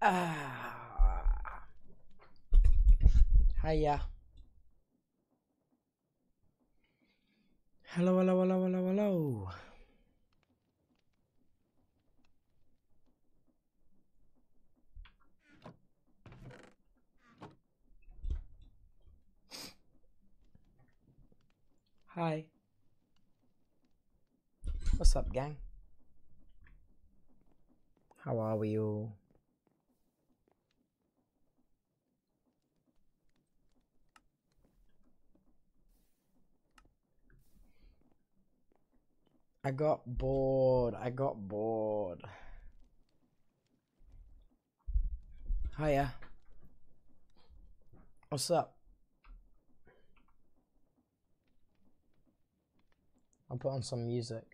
Ah. Hiya. Hello, hello, hello, hello, hello. Hi. What's up, gang? How are we all? I got bored. I got bored. Hiya. What's up? I'll put on some music.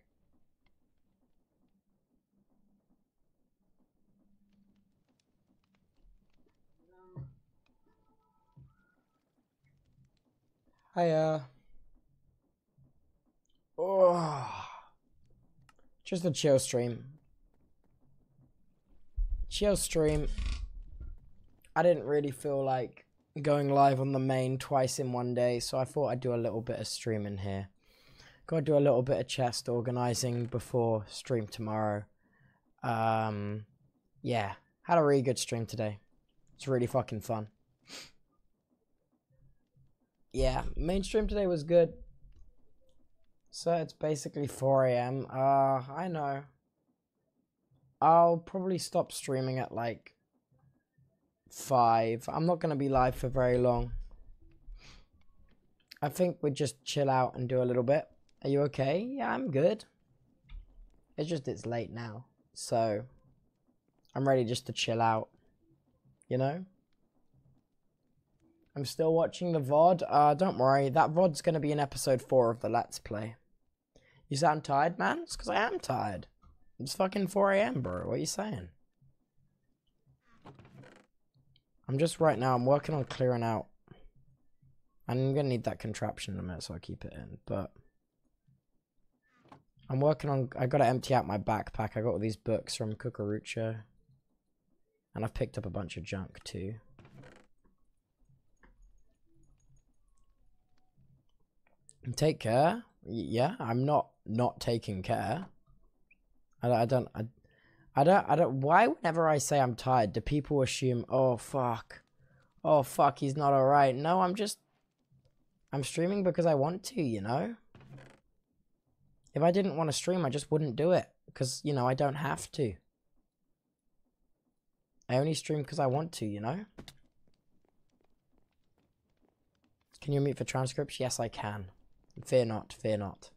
Hiya. Oh. Just a chill stream. Chill stream. I didn't really feel like going live on the main twice in one day, so I thought I'd do a little bit of streaming here. Gotta do a little bit of chest organizing before stream tomorrow. Um, yeah, had a really good stream today. It's really fucking fun. Yeah, main stream today was good. So it's basically 4 a.m. Uh, I know. I'll probably stop streaming at like 5. I'm not going to be live for very long. I think we just chill out and do a little bit. Are you okay? Yeah, I'm good. It's just it's late now. So I'm ready just to chill out. You know? I'm still watching the VOD. Uh, don't worry. That VOD's going to be in episode 4 of the Let's Play. You sound tired, man? It's because I am tired. It's fucking 4 a.m., bro. What are you saying? I'm just right now, I'm working on clearing out. I'm going to need that contraption in a minute, so I'll keep it in. But I'm working on, I got to empty out my backpack. I got all these books from Cucurucho. And I've picked up a bunch of junk too. Take care. Yeah, I'm not not taking care. I, I don't I, I don't I don't why whenever I say I'm tired do people assume oh fuck. Oh fuck he's not alright. No I'm just I'm streaming because I want to you know? If I didn't want to stream I just wouldn't do it because you know I don't have to. I only stream because I want to you know? Can you meet for transcripts? Yes I can fear not fear not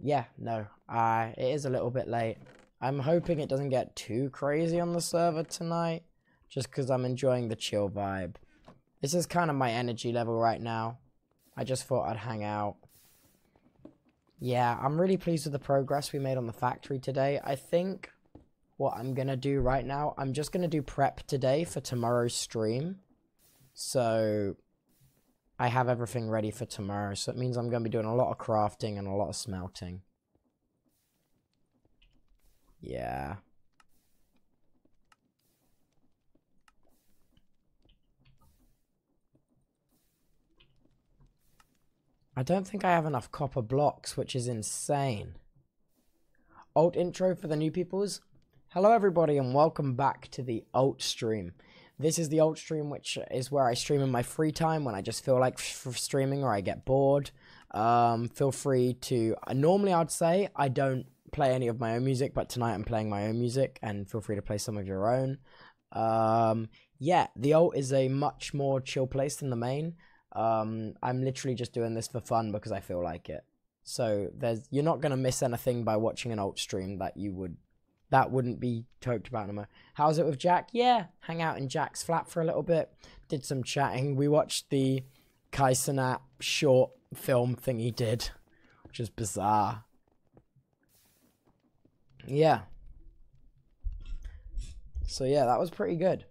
yeah, no, uh, it is a little bit late. I'm hoping it doesn't get too crazy on the server tonight, just because I'm enjoying the chill vibe. This is kind of my energy level right now. I just thought I'd hang out. Yeah, I'm really pleased with the progress we made on the factory today. I think what I'm going to do right now, I'm just going to do prep today for tomorrow's stream. So I have everything ready for tomorrow. So it means I'm going to be doing a lot of crafting and a lot of smelting. Yeah. I don't think I have enough copper blocks, which is insane. Alt intro for the new peoples. Hello everybody and welcome back to the alt stream. This is the alt stream, which is where I stream in my free time when I just feel like streaming or I get bored. Um, feel free to. Uh, normally, I'd say I don't play any of my own music, but tonight I'm playing my own music, and feel free to play some of your own. Um, yeah, the alt is a much more chill place than the main. Um, I'm literally just doing this for fun because I feel like it. So there's you're not gonna miss anything by watching an alt stream that you would that wouldn't be talked about anymore. How's it with Jack? Yeah, hang out in Jack's flat for a little bit. Did some chatting. We watched the Kai short film thing he did, which is bizarre. Yeah. So yeah, that was pretty good.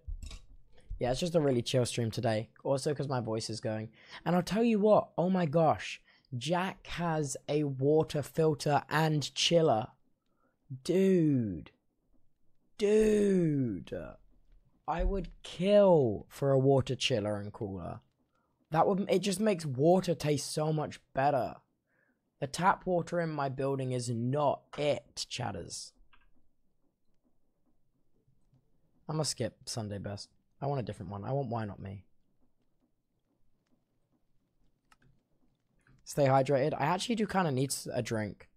Yeah, it's just a really chill stream today. Also because my voice is going. And I'll tell you what, oh my gosh, Jack has a water filter and chiller Dude. Dude, I would kill for a water chiller and cooler. That would it just makes water taste so much better. The tap water in my building is not it, chatters. I'm gonna skip Sunday best. I want a different one. I want why not me. Stay hydrated. I actually do kind of need a drink.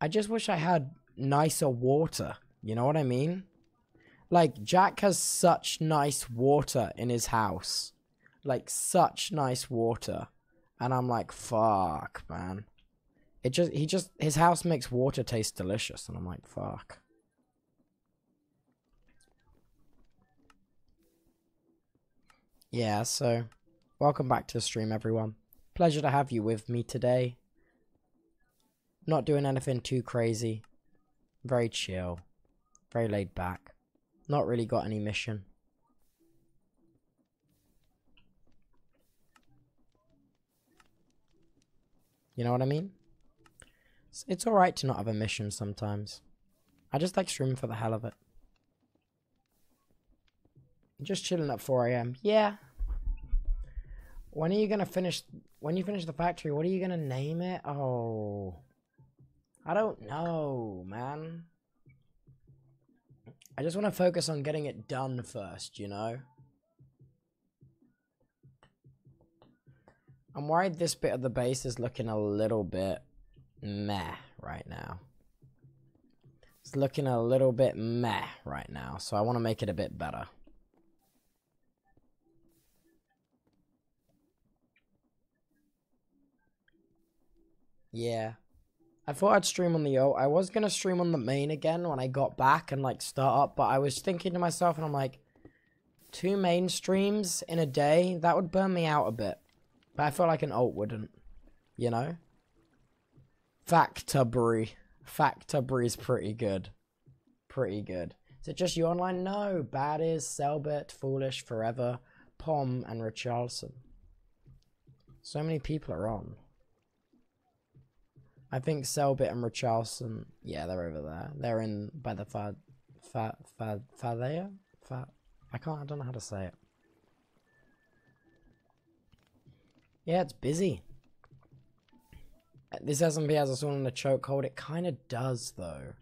I just wish I had nicer water. You know what I mean? Like, Jack has such nice water in his house. Like, such nice water. And I'm like, fuck, man. It just, he just, his house makes water taste delicious. And I'm like, fuck. Yeah, so, welcome back to the stream, everyone. Pleasure to have you with me today. Not doing anything too crazy. Very chill. Very laid back. Not really got any mission. You know what I mean? It's, it's alright to not have a mission sometimes. I just like streaming for the hell of it. Just chilling at 4am. Yeah, when are you gonna finish? When you finish the factory, what are you gonna name it? Oh, I don't know, man. I just want to focus on getting it done first, you know. I'm worried this bit of the base is looking a little bit meh right now. It's looking a little bit meh right now, so I want to make it a bit better. Yeah. I thought I'd stream on the O. I was gonna stream on the main again when I got back and like start up, but I was thinking to myself and I'm like, two main streams in a day, that would burn me out a bit. But I feel like an alt wouldn't. You know? Factory. is pretty good. Pretty good. Is it just you online? No. Bad is Cellbit, Foolish, Forever, Pom, and Richarlyson. So many people are on. I think Cellbit and Richarlyson, yeah, they're over there. They're in by the Fad, Fad, Fad, Fadea? Fad, I can't, I don't know how to say it. Yeah, it's busy. Uh, this SMP has us all in a chokehold. It kind of does, though.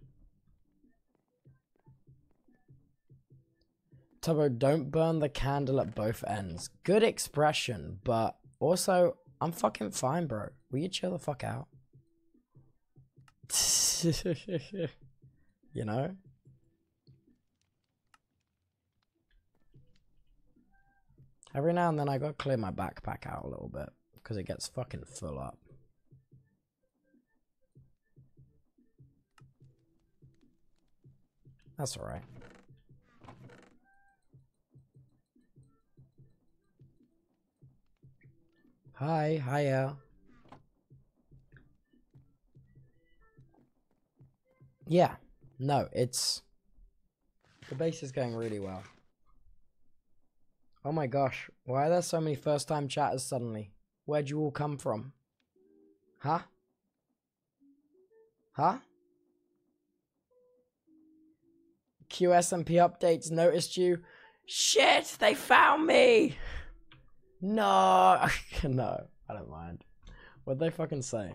Tubbo, don't burn the candle at both ends. Good expression, but also, I'm fucking fine, bro. Will you chill the fuck out? you know? Every now and then I gotta clear my backpack out a little bit because it gets fucking full up. That's alright. Hi, hiya. Yeah, no, it's the base is going really well. Oh my gosh, why are there so many first time chatters suddenly? Where'd you all come from? Huh? Huh? QSMP updates noticed you. Shit, they found me! No, no, I don't mind. What'd they fucking say?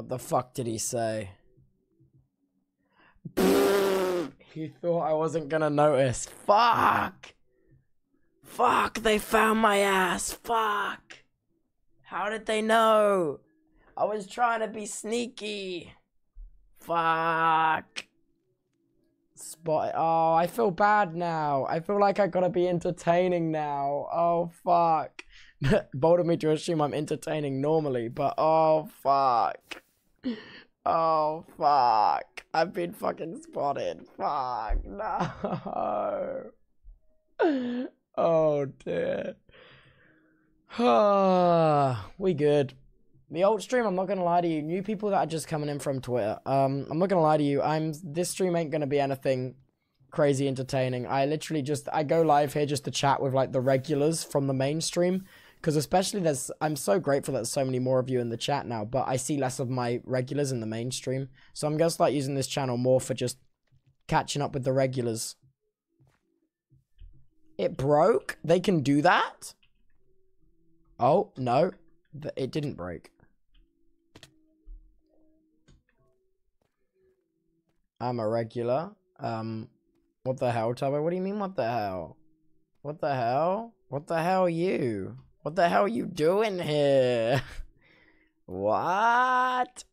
What the fuck did he say? he thought I wasn't gonna notice. Fuck! Fuck, they found my ass. Fuck! How did they know? I was trying to be sneaky. Fuck. Spot. Oh, I feel bad now. I feel like I gotta be entertaining now. Oh, fuck. bold of me to assume I'm entertaining normally, but oh fuck. Oh fuck. I've been fucking spotted. Fuck. No. Oh dear. we good. The old stream, I'm not gonna lie to you. New people that are just coming in from Twitter. Um, I'm not gonna lie to you. I'm this stream ain't gonna be anything crazy entertaining. I literally just I go live here just to chat with like the regulars from the mainstream because especially there's I'm so grateful that there's so many more of you in the chat now, but I see less of my regulars in the mainstream. So I'm gonna start using this channel more for just catching up with the regulars. It broke? They can do that? Oh, no. It didn't break. I'm a regular. Um, what the hell, Tubbo? What do you mean, what the hell? What the hell? What the hell you? What the hell are you doing here? what?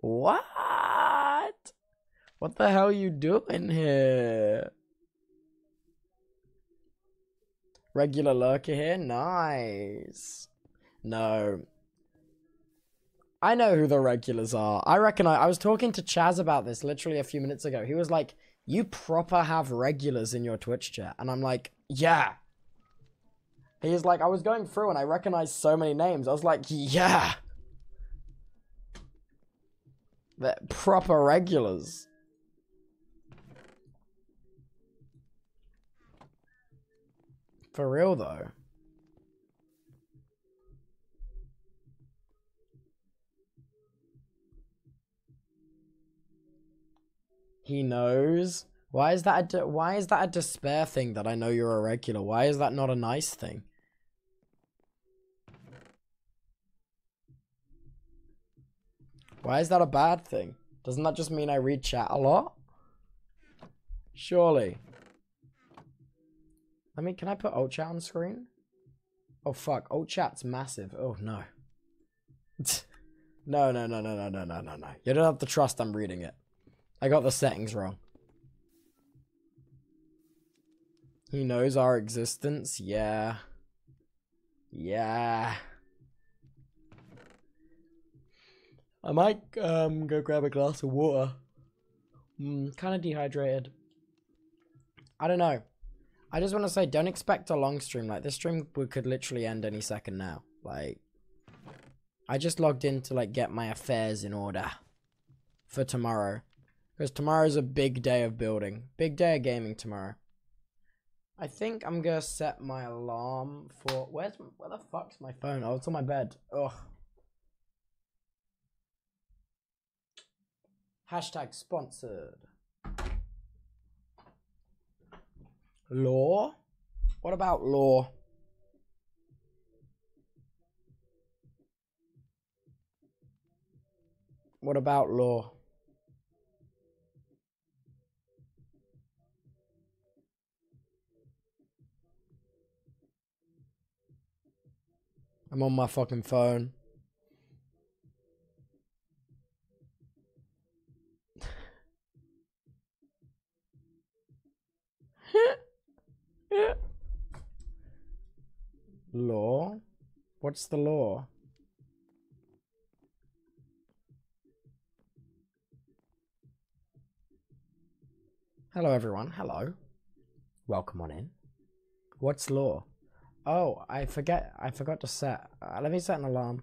What? What the hell are you doing here? Regular lurker here? Nice. No. I know who the regulars are. I reckon I, I was talking to Chaz about this literally a few minutes ago. He was like, you proper have regulars in your Twitch chat. And I'm like, yeah. He's like, I was going through and I recognized so many names. I was like, yeah. They're proper regulars. For real though. He knows. Why is that a why is that a despair thing that I know you're a regular? Why is that not a nice thing? Why is that a bad thing? Doesn't that just mean I read chat a lot? Surely. I mean, can I put alt chat on screen? Oh fuck, alt chat's massive. Oh no. no, no, no, no, no, no, no, no, no. You don't have to trust I'm reading it. I got the settings wrong. He knows our existence? Yeah. Yeah. I might um go grab a glass of water. Mm, kind of dehydrated. I don't know. I just want to say, don't expect a long stream. Like, this stream could literally end any second now. Like, I just logged in to, like, get my affairs in order for tomorrow. Because tomorrow's a big day of building. Big day of gaming tomorrow. I think I'm going to set my alarm for... Where's... Where the fuck's my phone? Oh, it's on my bed. Ugh. Hashtag sponsored. Law? What about law? What about law? I'm on my fucking phone. Law? What's the law? Hello, everyone. Hello. Welcome on in. What's law? Oh, I forget. I forgot to set. Uh, let me set an alarm.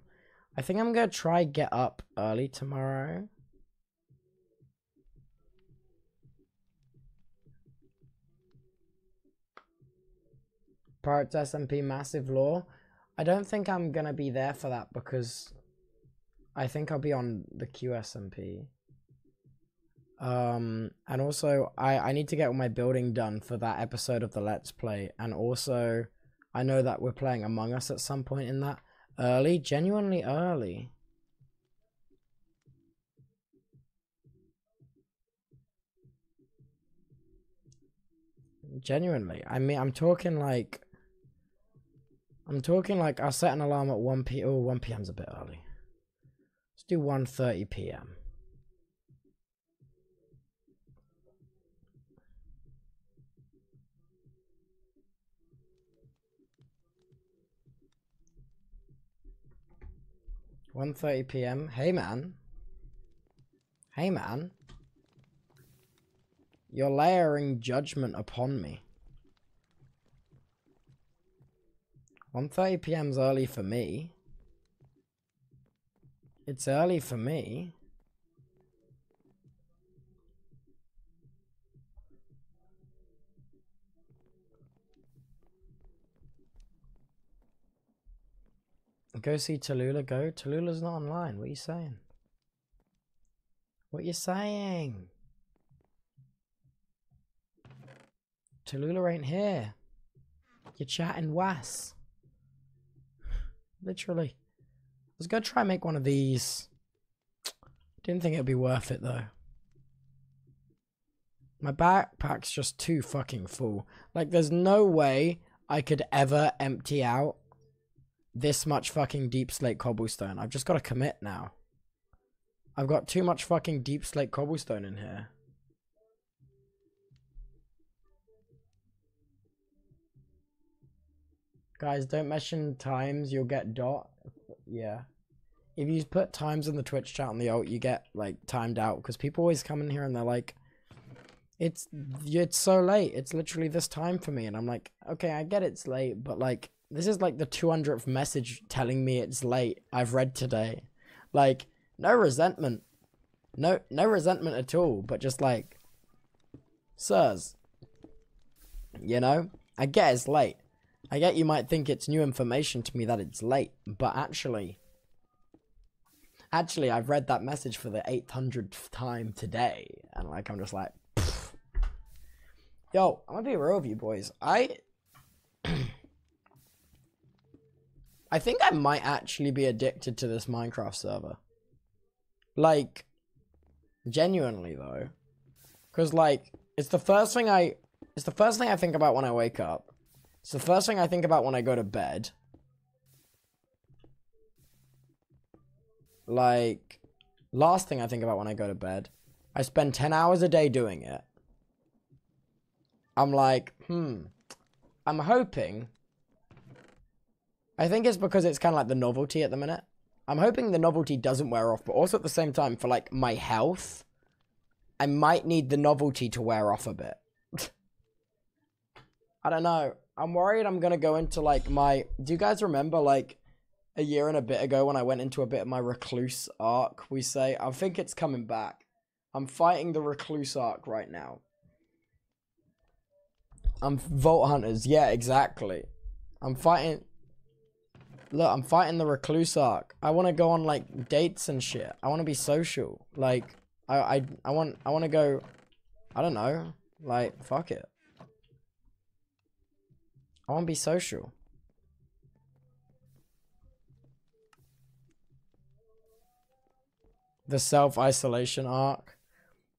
I think I'm gonna try get up early tomorrow. Parts SMP Massive Law. I don't think I'm gonna be there for that because I think I'll be on the QSMP. Um, and also I I need to get all my building done for that episode of the Let's Play, and also I know that we're playing Among Us at some point in that early, genuinely early. Genuinely, I mean, I'm talking like I'm talking like I'll set an alarm at 1 p. Oh, 1 p.m.'s a bit early. Let's do 1.30 p.m. One thirty PM. Hey man. Hey man. You're layering judgment upon me. 1.30 pm's early for me. It's early for me. Go see Tallulah. Go. Tallulah's not online. What are you saying? What are you saying? Tallulah ain't here. You're chatting was. Literally. I was gonna try and make one of these. Didn't think it'd be worth it though. My backpack's just too fucking full. Like, there's no way I could ever empty out this much fucking deep slate cobblestone. I've just got to commit now. I've got too much fucking deep slate cobblestone in here. Guys, don't mention times, you'll get dot. Yeah. If you put times in the Twitch chat on the alt, you get, like, timed out. Because people always come in here and they're like, it's, it's so late. It's literally this time for me. And I'm like, okay, I get it's late, but, like, this is, like, the 200th message telling me it's late I've read today. Like, no resentment. No, no resentment at all, but just, like, sirs. You know? I get it's late. I get you might think it's new information to me that it's late, but actually, actually, I've read that message for the 800th time today, and like, I'm just like, Pff. yo, I'm gonna be real with you boys. I, I think I might actually be addicted to this Minecraft server. Like, genuinely though, because like, it's the first thing I, it's the first thing I think about when I wake up. It's the first thing I think about when I go to bed. Like, last thing I think about when I go to bed. I spend 10 hours a day doing it. I'm like, hmm. I'm hoping. I think it's because it's kind of like the novelty at the minute. I'm hoping the novelty doesn't wear off, but also at the same time, for like my health, I might need the novelty to wear off a bit. I don't know. I'm worried I'm gonna go into like my. Do you guys remember like a year and a bit ago when I went into a bit of my recluse arc? We say I think it's coming back. I'm fighting the recluse arc right now. I'm Vault Hunters. Yeah, exactly. I'm fighting. Look, I'm fighting the recluse arc. I want to go on like dates and shit. I want to be social. Like, I, I, I want, I want to go. I don't know. Like, fuck it. I want to be social. The self-isolation arc.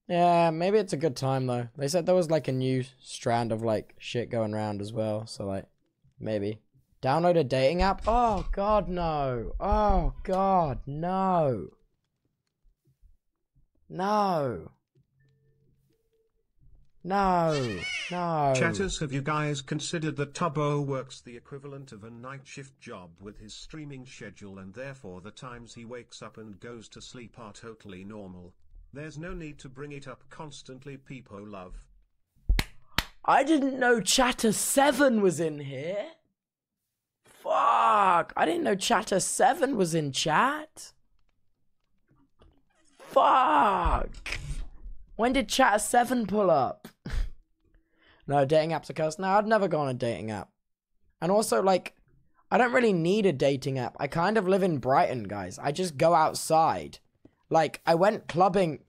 Yeah, maybe it's a good time though. They said there was like a new strand of like shit going around as well. So like, maybe. Download a dating app? Oh god, no. Oh god, no. No. No, no. Chatters, have you guys considered that Tubbo works the equivalent of a night shift job with his streaming schedule and therefore the times he wakes up and goes to sleep are totally normal? There's no need to bring it up constantly, people love. I didn't know Chatter 7 was in here. Fuck. I didn't know Chatter 7 was in chat. Fuck. When did Chat 7 pull up? no, dating apps are cursed. No, I'd never go on a dating app. And also, like, I don't really need a dating app. I kind of live in Brighton, guys. I just go outside. Like, I went clubbing.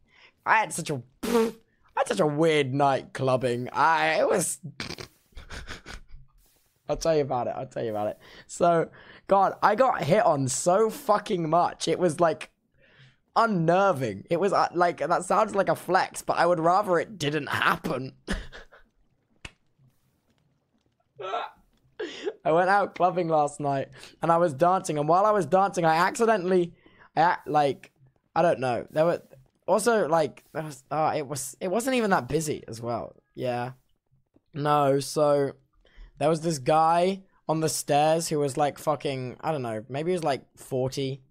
I had such a. I had such a weird night clubbing. I. It was. I'll tell you about it. I'll tell you about it. So, God, I got hit on so fucking much. It was like unnerving. It was uh, like that sounds like a flex, but I would rather it didn't happen. I went out clubbing last night and I was dancing, and while I was dancing, I accidentally, I like, I don't know. There were also like, there was, uh, it was, it wasn't even that busy as well. Yeah, no. So there was this guy on the stairs who was like fucking, I don't know, maybe he was like forty,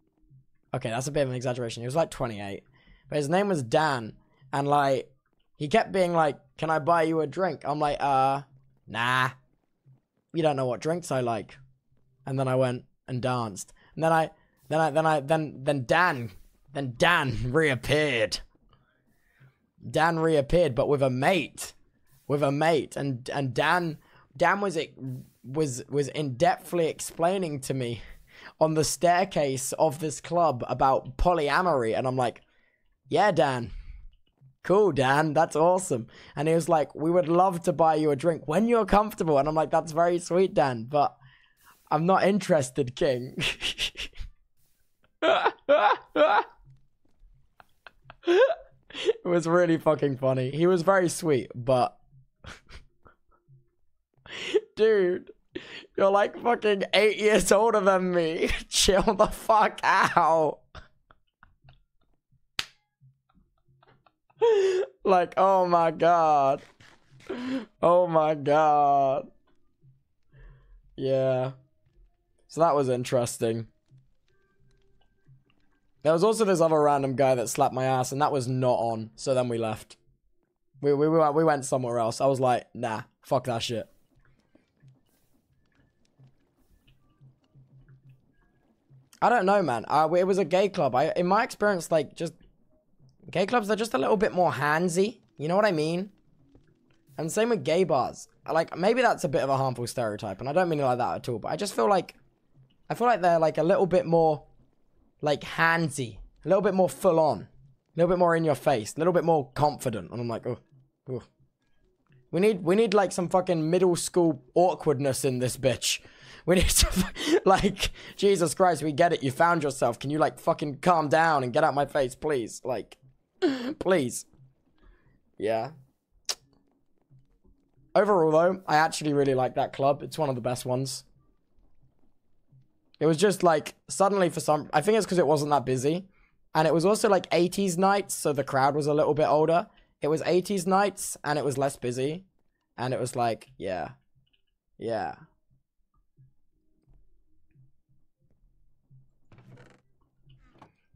Okay, that's a bit of an exaggeration. He was like 28. But his name was Dan. And like, he kept being like, Can I buy you a drink? I'm like, uh, nah. You don't know what drinks I like. And then I went and danced. And then I, then I, then I, then, then Dan, then Dan reappeared. Dan reappeared, but with a mate. With a mate. And, and Dan, Dan was, it was, was in depthly explaining to me on the staircase of this club about polyamory. And I'm like, yeah, Dan. Cool, Dan. That's awesome. And he was like, we would love to buy you a drink when you're comfortable. And I'm like, that's very sweet, Dan, but I'm not interested, King. it was really fucking funny. He was very sweet, but dude, you're like fucking eight years older than me. Chill the fuck out. like, oh my god. Oh my god. Yeah. So that was interesting. There was also this other random guy that slapped my ass, and that was not on. So then we left. We we we went, we went somewhere else. I was like, nah, fuck that shit. I don't know, man. Uh, it was a gay club. I, in my experience, like just gay clubs, they're just a little bit more handsy. You know what I mean? And same with gay bars. Like maybe that's a bit of a harmful stereotype, and I don't mean it like that at all. But I just feel like I feel like they're like a little bit more like handsy, a little bit more full on, a little bit more in your face, a little bit more confident. And I'm like, oh, oh. We need we need like some fucking middle school awkwardness in this bitch. We need to like Jesus Christ, we get it. You found yourself. Can you like fucking calm down and get out my face, please? Like, please. Yeah. Overall, though, I actually really like that club. It's one of the best ones. It was just like suddenly for some, I think it's because it wasn't that busy, and it was also like 80s nights, so the crowd was a little bit older. It was 80s nights, and it was less busy, and it was like, yeah, yeah.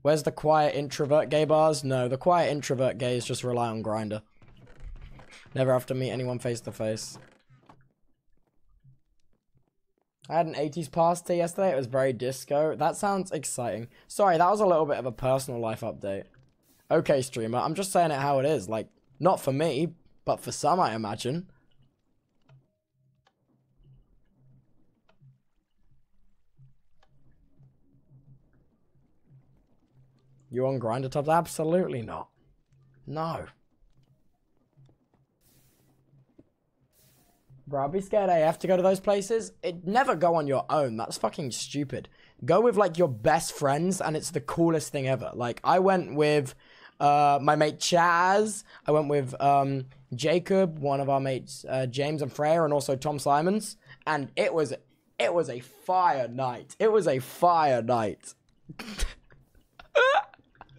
Where's the quiet introvert gay bars? No, the quiet introvert gays just rely on Grindr. Never have to meet anyone face to face. I had an 80s party yesterday. It was very disco. That sounds exciting. Sorry, that was a little bit of a personal life update. Okay, streamer, I'm just saying it how it is. Like, not for me, but for some, I imagine. You on Grindr Tubs? Absolutely not. No. Bro, I'd be scared AF to go to those places. It never go on your own. That's fucking stupid. Go with like your best friends, and it's the coolest thing ever. Like I went with uh, my mate Chaz. I went with um, Jacob, one of our mates, uh, James and Freya, and also Tom Simons. And it was it was a fire night. It was a fire night.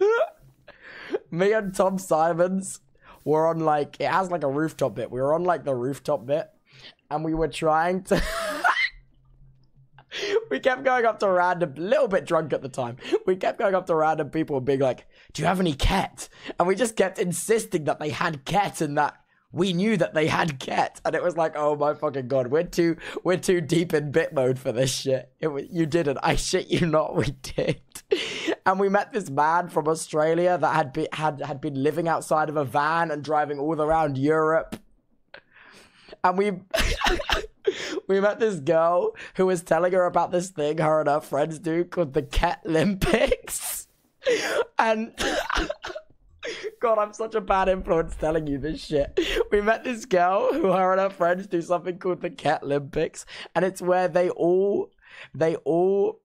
Me and Tom Simons were on like it has like a rooftop bit. We were on like the rooftop bit and we were trying to. we kept going up to random, little bit drunk at the time. We kept going up to random people and being like, "Do you have any cat?" And we just kept insisting that they had cat and that we knew that they had cat. And it was like, "Oh my fucking god, we're too, we're too deep in bit mode for this shit." It was, you didn't. I shit you not, we did. And we met this man from Australia that had been had had been living outside of a van and driving all around Europe and we we met this girl who was telling her about this thing her and her friends do called the Cat Olympics. And God, I'm such a bad influence telling you this shit. We met this girl who her and her friends do something called the Cat Olympics, and it's where they all they all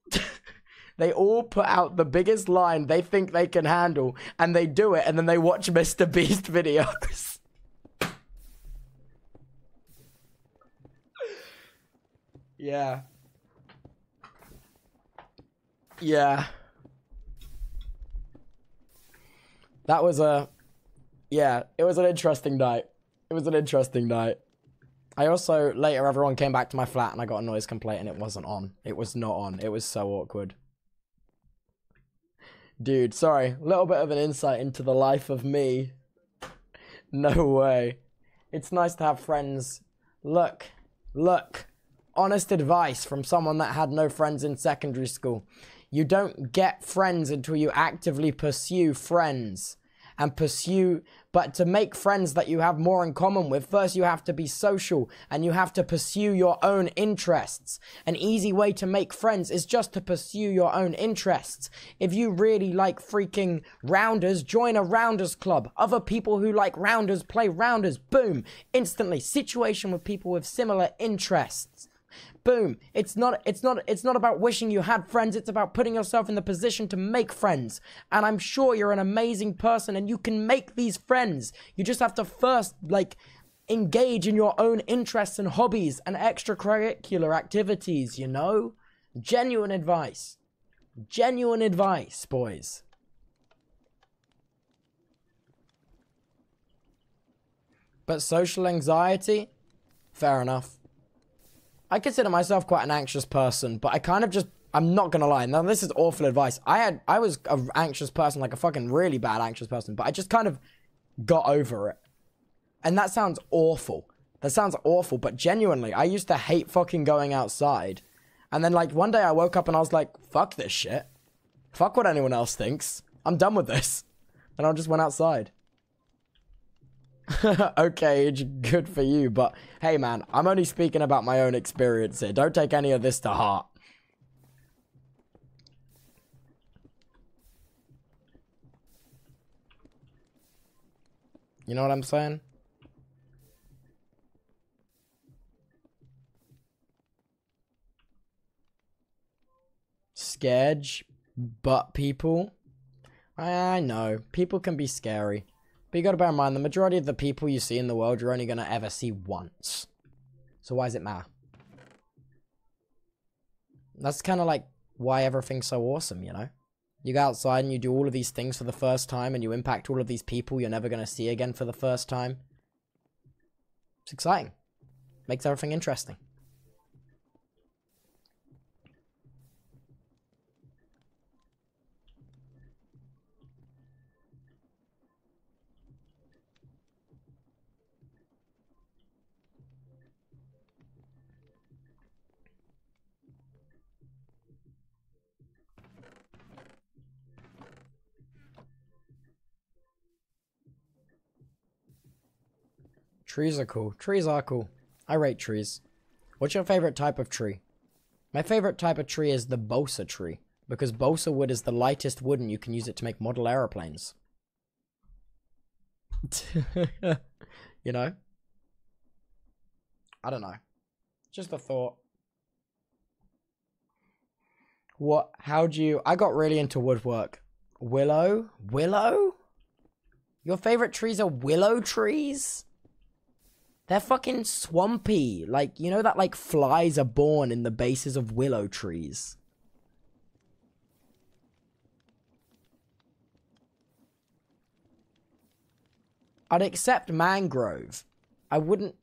they all put out the biggest line they think they can handle, and they do it, and then they watch Mr. Beast videos. Yeah. Yeah. That was a yeah, it was an interesting night. It was an interesting night. I also later everyone came back to my flat and I got a noise complaint and it wasn't on. It was not on. It was so awkward. Dude, sorry. A little bit of an insight into the life of me. No way. It's nice to have friends. Look. Look honest advice from someone that had no friends in secondary school. You don't get friends until you actively pursue friends. and pursue, but to make friends that you have more in common with, first you have to be social and you have to pursue your own interests. An easy way to make friends is just to pursue your own interests. If you really like freaking rounders, join a rounders club. Other people who like rounders play rounders. Boom. Instantly. Situation with people with similar interests boom. It's not it's not it's not about wishing you had friends. It's about putting yourself in the position to make friends. And i'm sure you're an amazing person and you can make these friends. You just have to first like engage in your own interests and hobbies and extracurricular activities you know? Genuine advice. Genuine advice boys. But social anxiety? Fair enough I consider myself quite an anxious person, but I kind of just I'm not gonna lie. Now this is awful advice. I had I was an anxious person, like a fucking really bad anxious person, but I just kind of got over it. And that sounds awful. That sounds awful, but genuinely, I used to hate fucking going outside. And then like one day I woke up and I was like, fuck this shit. Fuck what anyone else thinks. I'm done with this. And I just went outside. okay, it's good for you, but hey man, I'm only speaking about my own experience here. Don't take any of this to heart. You know what I'm saying? Scared, but people. I, I know, people can be scary. But you gotta bear in mind, the majority of the people you see in the world, you're only gonna ever see once. So why does it matter? That's kind of like why everything's so awesome, you know? You go outside and you do all of these things for the first time and you impact all of these people you're never gonna see again for the first time. It's exciting. Makes everything interesting. Trees are cool. Trees are cool. I rate trees. What's your favorite type of tree? My favorite type of tree is the balsa tree, because balsa wood is the lightest wood and you can use it to make model aeroplanes. you know? I don't know. Just a thought. What? how do you? I got really into woodwork. Willow? Willow? Your favorite trees are willow trees? They're fucking swampy. Like, you know that like flies are born in the bases of willow trees. I'd accept mangrove. I wouldn't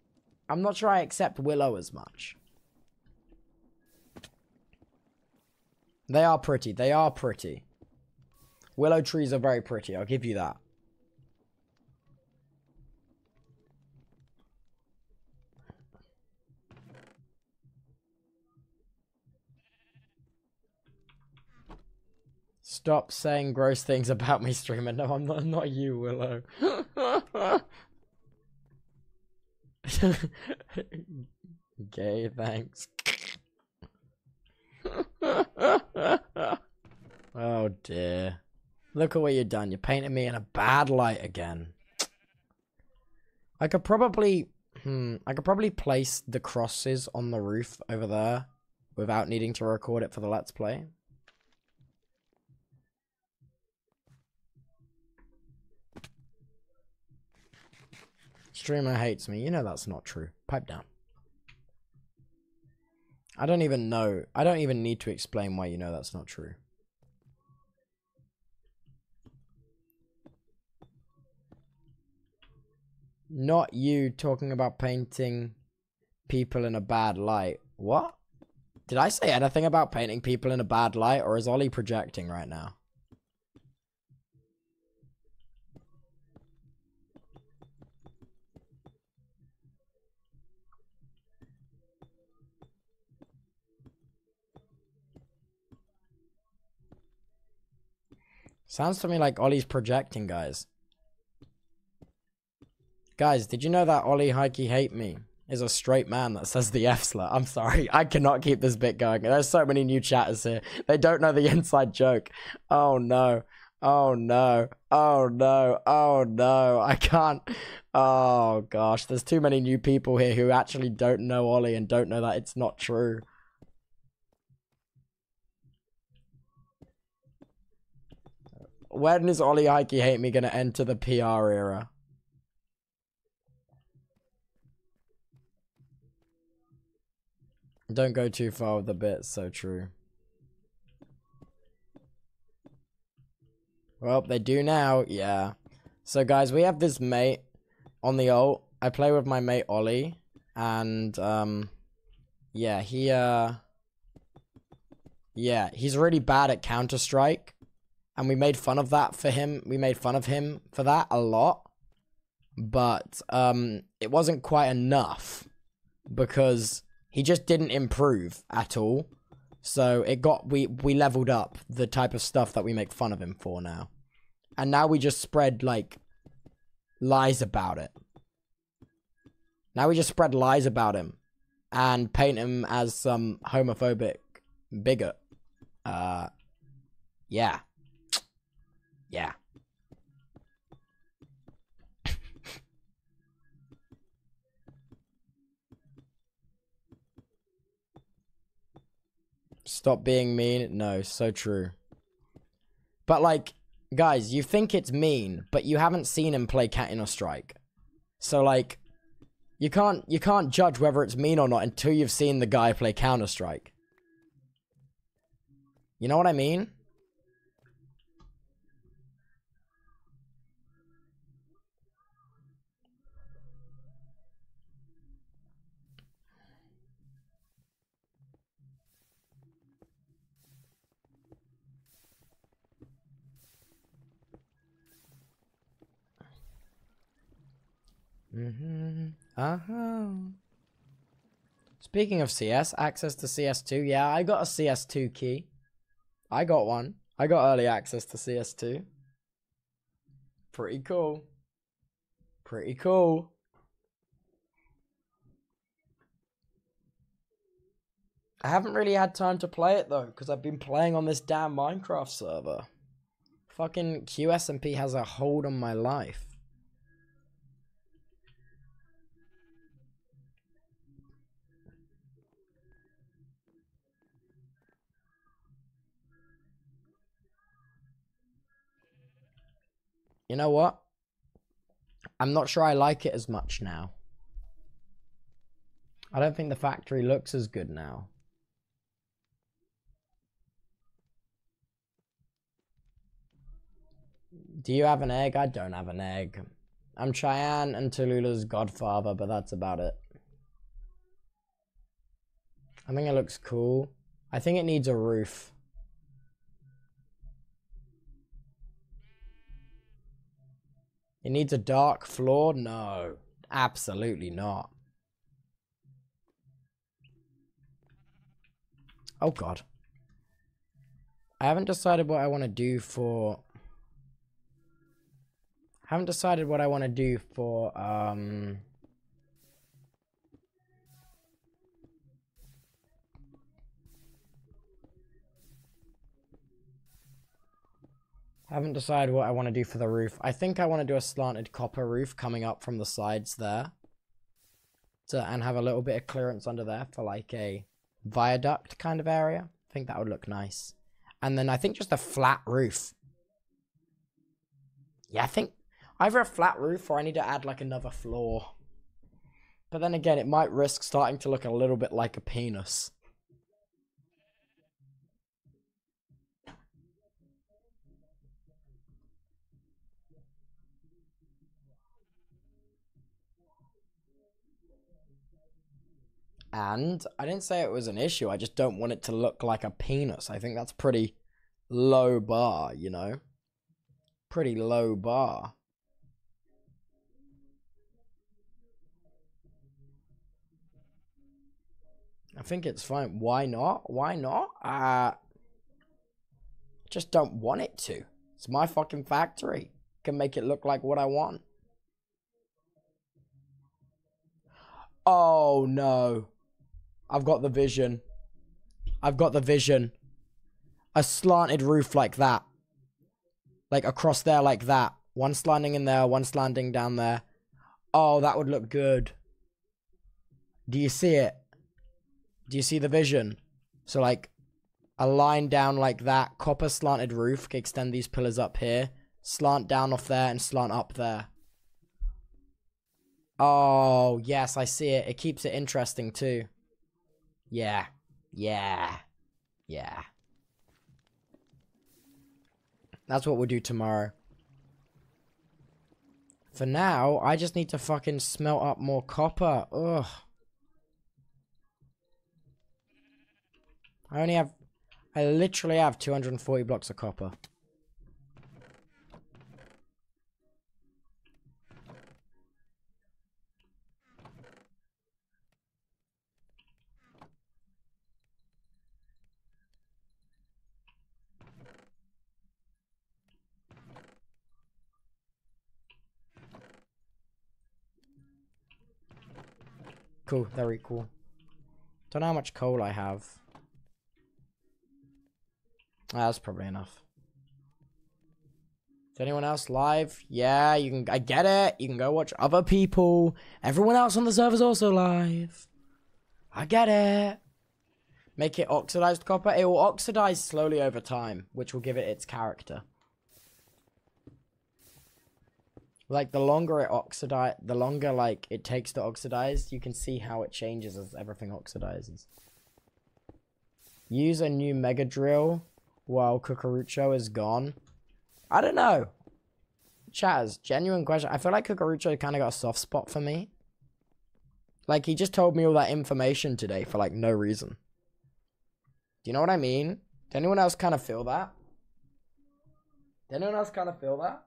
I'm not sure I accept willow as much. They are pretty. They are pretty. Willow trees are very pretty. I'll give you that. Stop saying gross things about me, streamer. No, I'm not, not you, Willow. okay, thanks. oh dear. Look at what you've done. You painted me in a bad light again. I could probably... Hmm, I could probably place the crosses on the roof over there without needing to record it for the Let's Play. Streamer hates me. You know that's not true. Pipe down. I don't even know. I don't even need to explain why you know that's not true. Not you talking about painting people in a bad light. What? Did I say anything about painting people in a bad light, or is Ollie projecting right now? Sounds to me like Ollie's projecting, guys. Guys, did you know that Ollie Hikey Hate Me is a straight man that says the F slur? I'm sorry, I cannot keep this bit going. There's so many new chatters here. They don't know the inside joke. Oh no. Oh no. Oh no. Oh no. I can't. Oh gosh. There's too many new people here who actually don't know Ollie and don't know that it's not true. When is Ollie Hikey Hate Me gonna enter the PR era? Don't go too far with the bit, so true. Well, they do now, yeah. So guys, we have this mate on the ult. I play with my mate Ollie, and um, yeah, he uh, yeah, he's really bad at Counter Strike, and we made fun of that for him. We made fun of him for that a lot, but um, it wasn't quite enough because he just didn't improve at all. So it got we we leveled up the type of stuff that we make fun of him for now. And now we just spread like lies about it. Now we just spread lies about him and paint him as some homophobic bigot. Uh yeah. Yeah. Stop being mean. No, so true. But like, guys, you think it's mean, but you haven't seen him play Counter Strike. So like, you can't you can't judge whether it's mean or not until you've seen the guy play Counter Strike. You know what I mean? Mm-hmm. Uh-huh. Speaking of CS, access to CS2. Yeah, I got a CS2 key. I got one. I got early access to CS2. Pretty cool. Pretty cool. I haven't really had time to play it though, because I've been playing on this damn Minecraft server. Fucking QSMP has a hold on my life. You know what? I'm not sure I like it as much now. I don't think the factory looks as good now. Do you have an egg? I don't have an egg. I'm Cheyenne and Tallulah's godfather, but that's about it. I think it looks cool. I think it needs a roof. It needs a dark floor? No, absolutely not. Oh god. I haven't decided what I want to do for... I haven't decided what I want to do for, um... I haven't decided what I want to do for the roof. I think I want to do a slanted copper roof coming up from the sides there. To, and have a little bit of clearance under there for like a viaduct kind of area. I think that would look nice. And then I think just a flat roof. Yeah, I think either a flat roof or I need to add like another floor. But then again, it might risk starting to look a little bit like a penis. And I didn't say it was an issue. I just don't want it to look like a penis. I think that's pretty low bar, you know? Pretty low bar. I think it's fine. Why not? Why not? Uh just don't want it to. It's my fucking factory. Can make it look like what I want. Oh no. I've got the vision. I've got the vision. A slanted roof like that. Like across there like that. One slanting in there, one slanting down there. Oh, that would look good. Do you see it? Do you see the vision? So like a line down like that, copper slanted roof, extend these pillars up here, slant down off there and slant up there. Oh, yes, I see it. It keeps it interesting too. Yeah. Yeah. Yeah. That's what we'll do tomorrow. For now, I just need to fucking smelt up more copper. Ugh. I only have... I literally have 240 blocks of copper. Cool, very cool. Don't know how much coal I have. Ah, that's probably enough. Is anyone else live? Yeah, you can. I get it. You can go watch other people. Everyone else on the server's also live. I get it. Make it oxidized copper. It will oxidize slowly over time, which will give it its character. Like the longer it oxidize, the longer like it takes to oxidize, you can see how it changes as everything oxidizes. Use a new mega drill while Cucurucho is gone. I don't know. Chaz, genuine question. I feel like Cucurucho kind of got a soft spot for me. Like he just told me all that information today for like no reason. Do you know what I mean? Did anyone else kind of feel that? Did anyone else kind of feel that?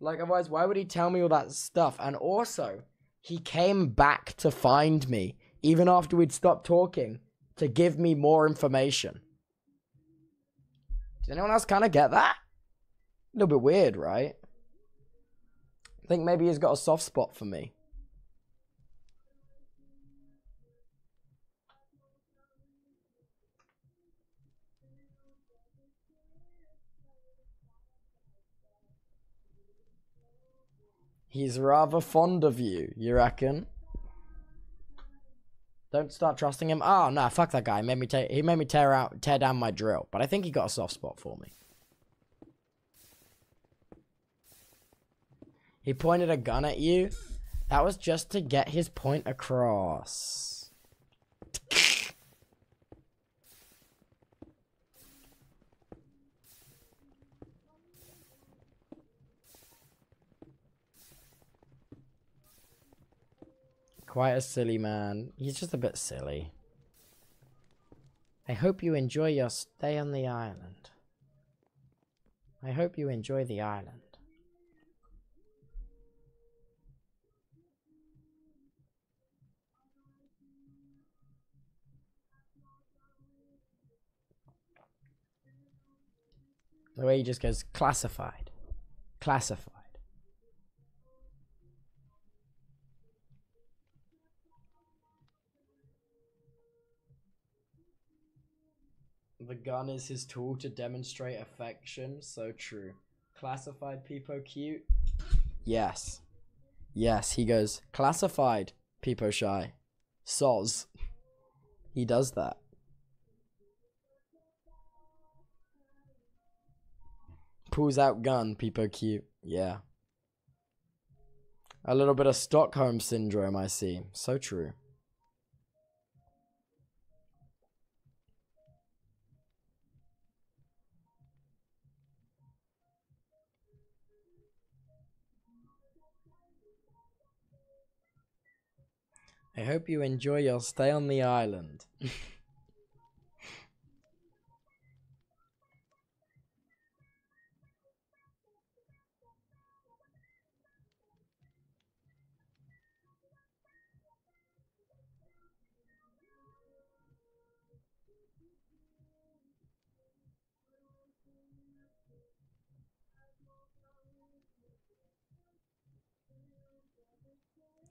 Like, otherwise, why would he tell me all that stuff? And also, he came back to find me, even after we'd stopped talking, to give me more information. Does anyone else kind of get that? A little bit weird, right? I think maybe he's got a soft spot for me. He's rather fond of you, you reckon? Don't start trusting him. Ah, oh no, fuck that guy. He made me tear. He made me tear out, tear down my drill. But I think he got a soft spot for me. He pointed a gun at you. That was just to get his point across. Quite a silly man. He's just a bit silly. I hope you enjoy your stay on the island. I hope you enjoy the island. The way he just goes classified. Classified. The gun is his tool to demonstrate affection. So true. Classified Peepo cute. Yes. Yes, he goes, classified Peepo shy. Soz. He does that. Pulls out gun, Peepo cute. Yeah. A little bit of Stockholm syndrome, I see. So true. I hope you enjoy your stay on the island.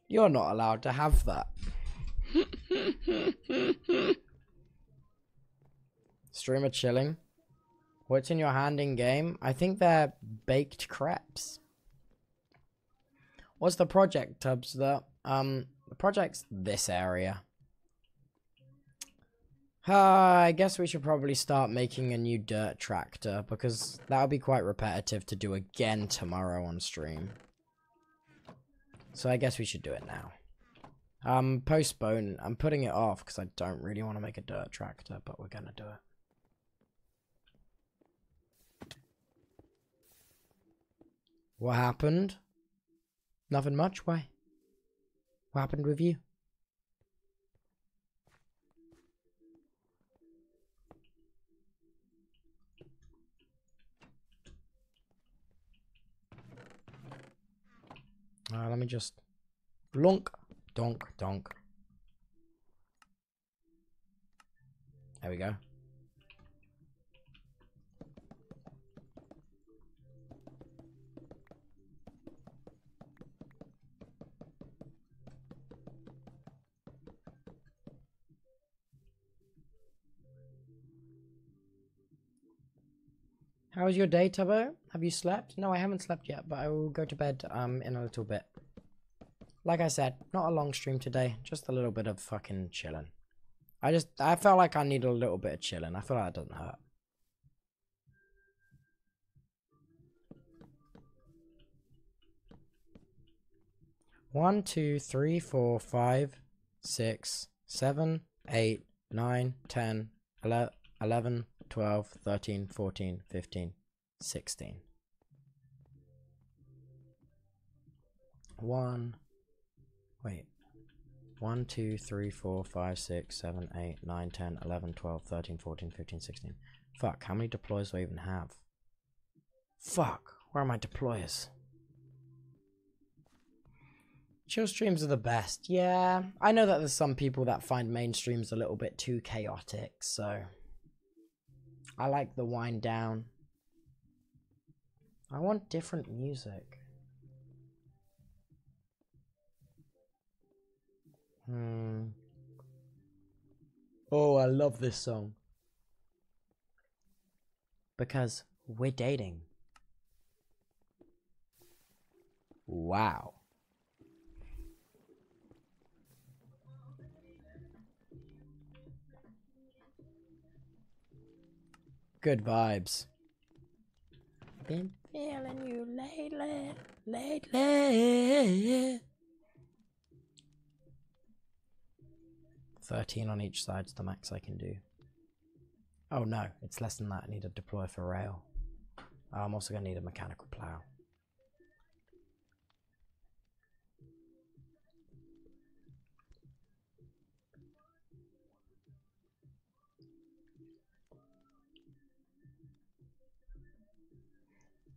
You're not allowed to have that. Streamer chilling. What's in your hand in game? I think they're baked crepes. What's the project, Tubbs? The um the project's this area. Uh, I guess we should probably start making a new dirt tractor because that'll be quite repetitive to do again tomorrow on stream. So I guess we should do it now. Um, postpone. I'm putting it off because I don't really want to make a dirt tractor, but we're gonna do it. What happened? Nothing much. Why? What happened with you? Uh, let me just lunk, donk, donk. There we go. How was your day, Tubbo? Have you slept? No, I haven't slept yet, but I will go to bed um in a little bit. Like I said, not a long stream today, just a little bit of fucking chilling. I just I felt like I need a little bit of chilling. I feel like it doesn't hurt. One, two, three, four, five, six, seven, eight, nine, ten, ele- eleven, twelve, thirteen, fourteen, fifteen, sixteen. One. Wait. 1, 2, 3, 4, 5, 6, 7, 8, 9, 10, 11, 12, 13, 14, 15, 16. Fuck, how many deployers do I even have? Fuck, where are my deployers? Chill streams are the best. Yeah, I know that there's some people that find mainstreams a little bit too chaotic, so I like the wind down. I want different music. Hmm. Oh, I love this song. Because we're dating. Wow. Good vibes. Been feeling you lately, lately. 13 on each side's the max I can do. Oh no, it's less than that. I need to deploy for rail. I'm also going to need a mechanical plow.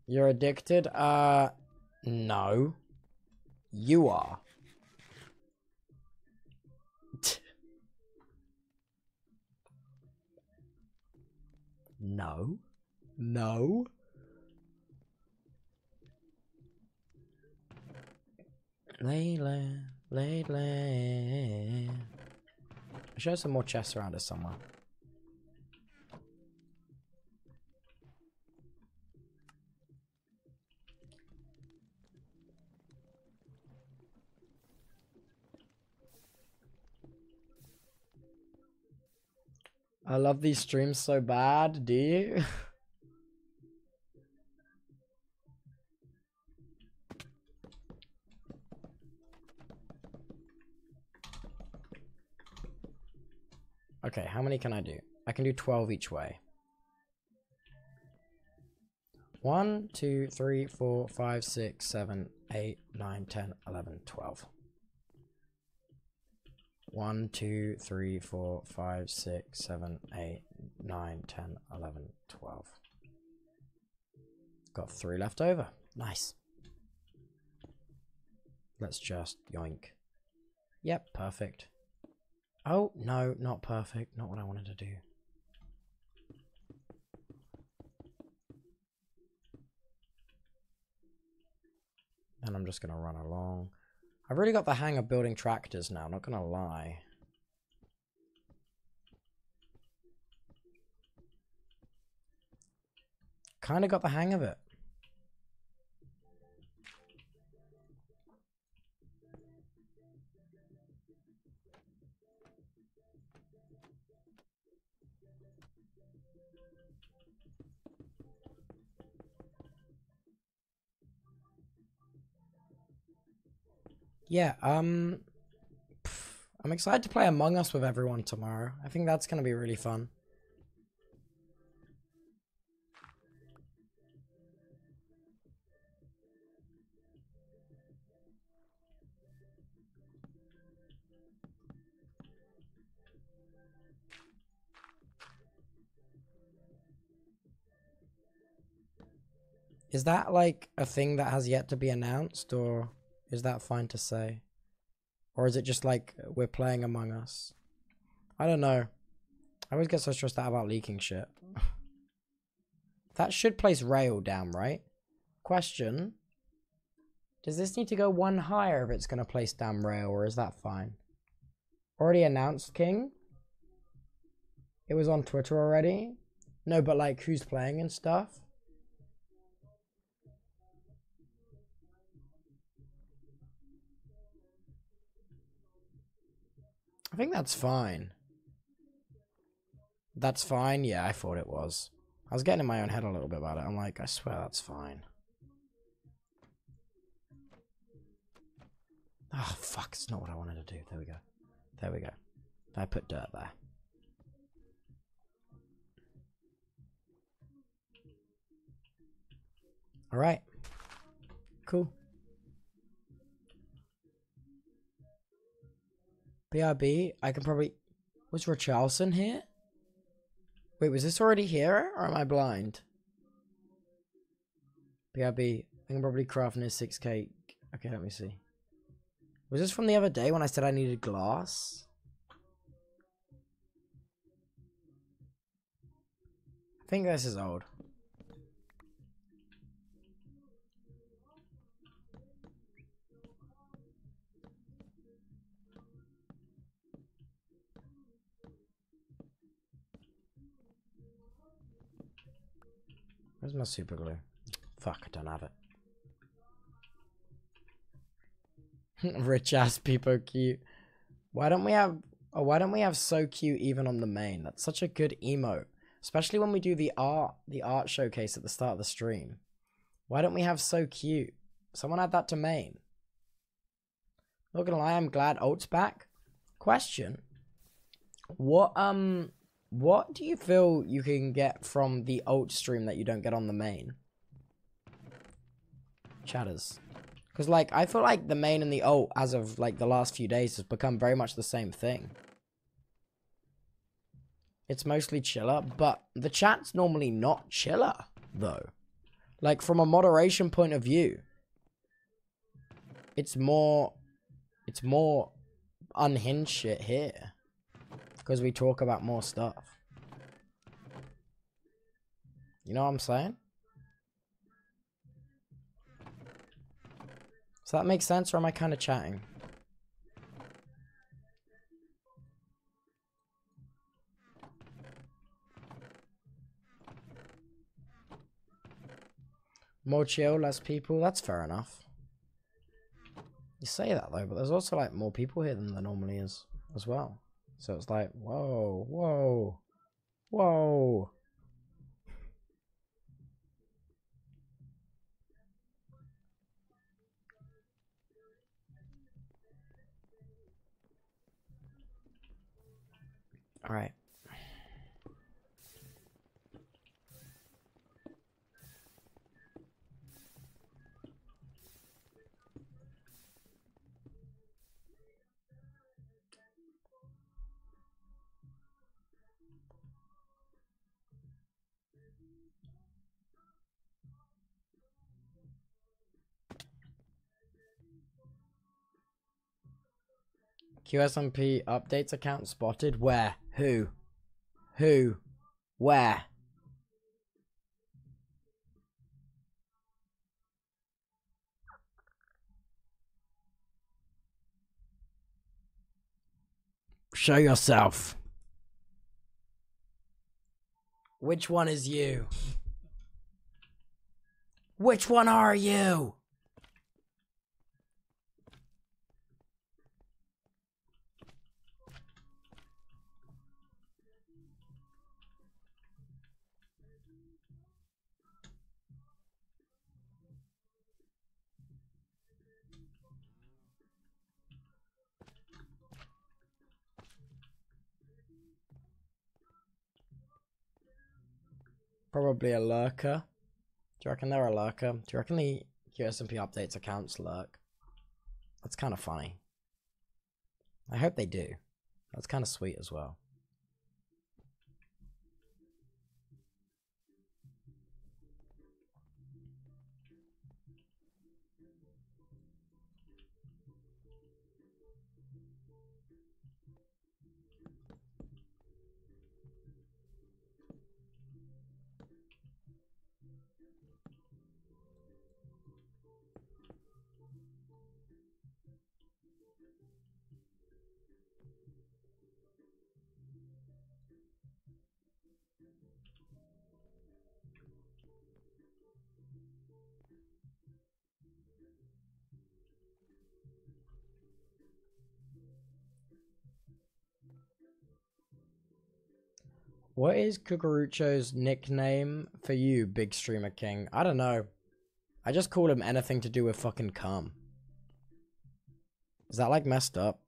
You're addicted? Uh, no. You are. No. No. Layla, Layla. Show some more chests around us somewhere. I love these streams so bad, do you? okay, how many can I do? I can do 12 each way. 1, 2, 3, 4, 5, 6, 7, 8, 9, 10, 11, 12. 1, 2, 3, 4, 5, 6, 7, 8, 9, 10, 11, 12. Got three left over. Nice. Let's just yoink. Yep, perfect. Oh, no, not perfect. Not what I wanted to do. And I'm just going to run along. I've really got the hang of building tractors now, not gonna lie. Kinda got the hang of it. Yeah, um pff, I'm excited to play Among Us with everyone tomorrow. I think that's going to be really fun. Is that like a thing that has yet to be announced or is that fine to say? Or is it just like we're playing Among Us? I don't know. I always get so stressed out about leaking shit. that should place rail down, right? Question. Does this need to go one higher if it's going to place down rail, or is that fine? Already announced, King? It was on Twitter already? No, but like who's playing and stuff? Think that's fine. That's fine? Yeah, I thought it was. I was getting in my own head a little bit about it. I'm like, I swear that's fine. Oh, fuck. It's not what I wanted to do. There we go. There we go. I put dirt there. Alright. Cool. BRB, I can probably... Was Richarlyson here? Wait, was this already here? Or am I blind? BRB, I can probably craft near 6k. Okay, let me see. Was this from the other day when I said I needed glass? I think this is old. Where's my super glue? Fuck, I don't have it. Rich ass people cute. Why don't we have oh why don't we have so cute even on the main? That's such a good emote. Especially when we do the art the art showcase at the start of the stream. Why don't we have so cute? Someone add that to main. Not gonna lie, I'm glad Alt's back. Question. What um what do you feel you can get from the alt stream that you don't get on the main? Chatters. Because, like, I feel like the main and the alt, as of, like, the last few days, has become very much the same thing. It's mostly chiller, but the chat's normally not chiller, though. Like, from a moderation point of view, it's more, it's more unhinged shit here. Because we talk about more stuff. You know what I'm saying? Does that make sense or am I kind of chatting? More chill, less people. That's fair enough. You say that though, but there's also like more people here than there normally is as well. So it's like, whoa, whoa, whoa. All right. QSMP updates account spotted. Where? Who? Who? Where? Show yourself. Which one is you? Which one are you? Probably a lurker. Do you reckon they're a lurker? Do you reckon the QSMP updates accounts lurk? That's kind of funny. I hope they do. That's kind of sweet as well. What is Cucurucho's nickname for you, Big Streamer King? I don't know. I just call him anything to do with fucking cum. Is that like messed up?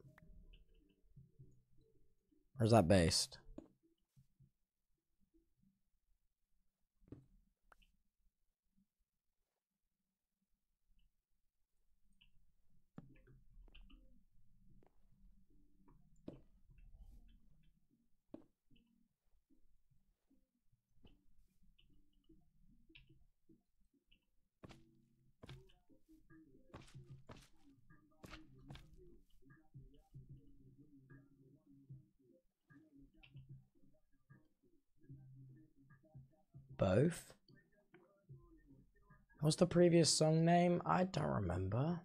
Or is that based? Both? What's the previous song name? I don't remember.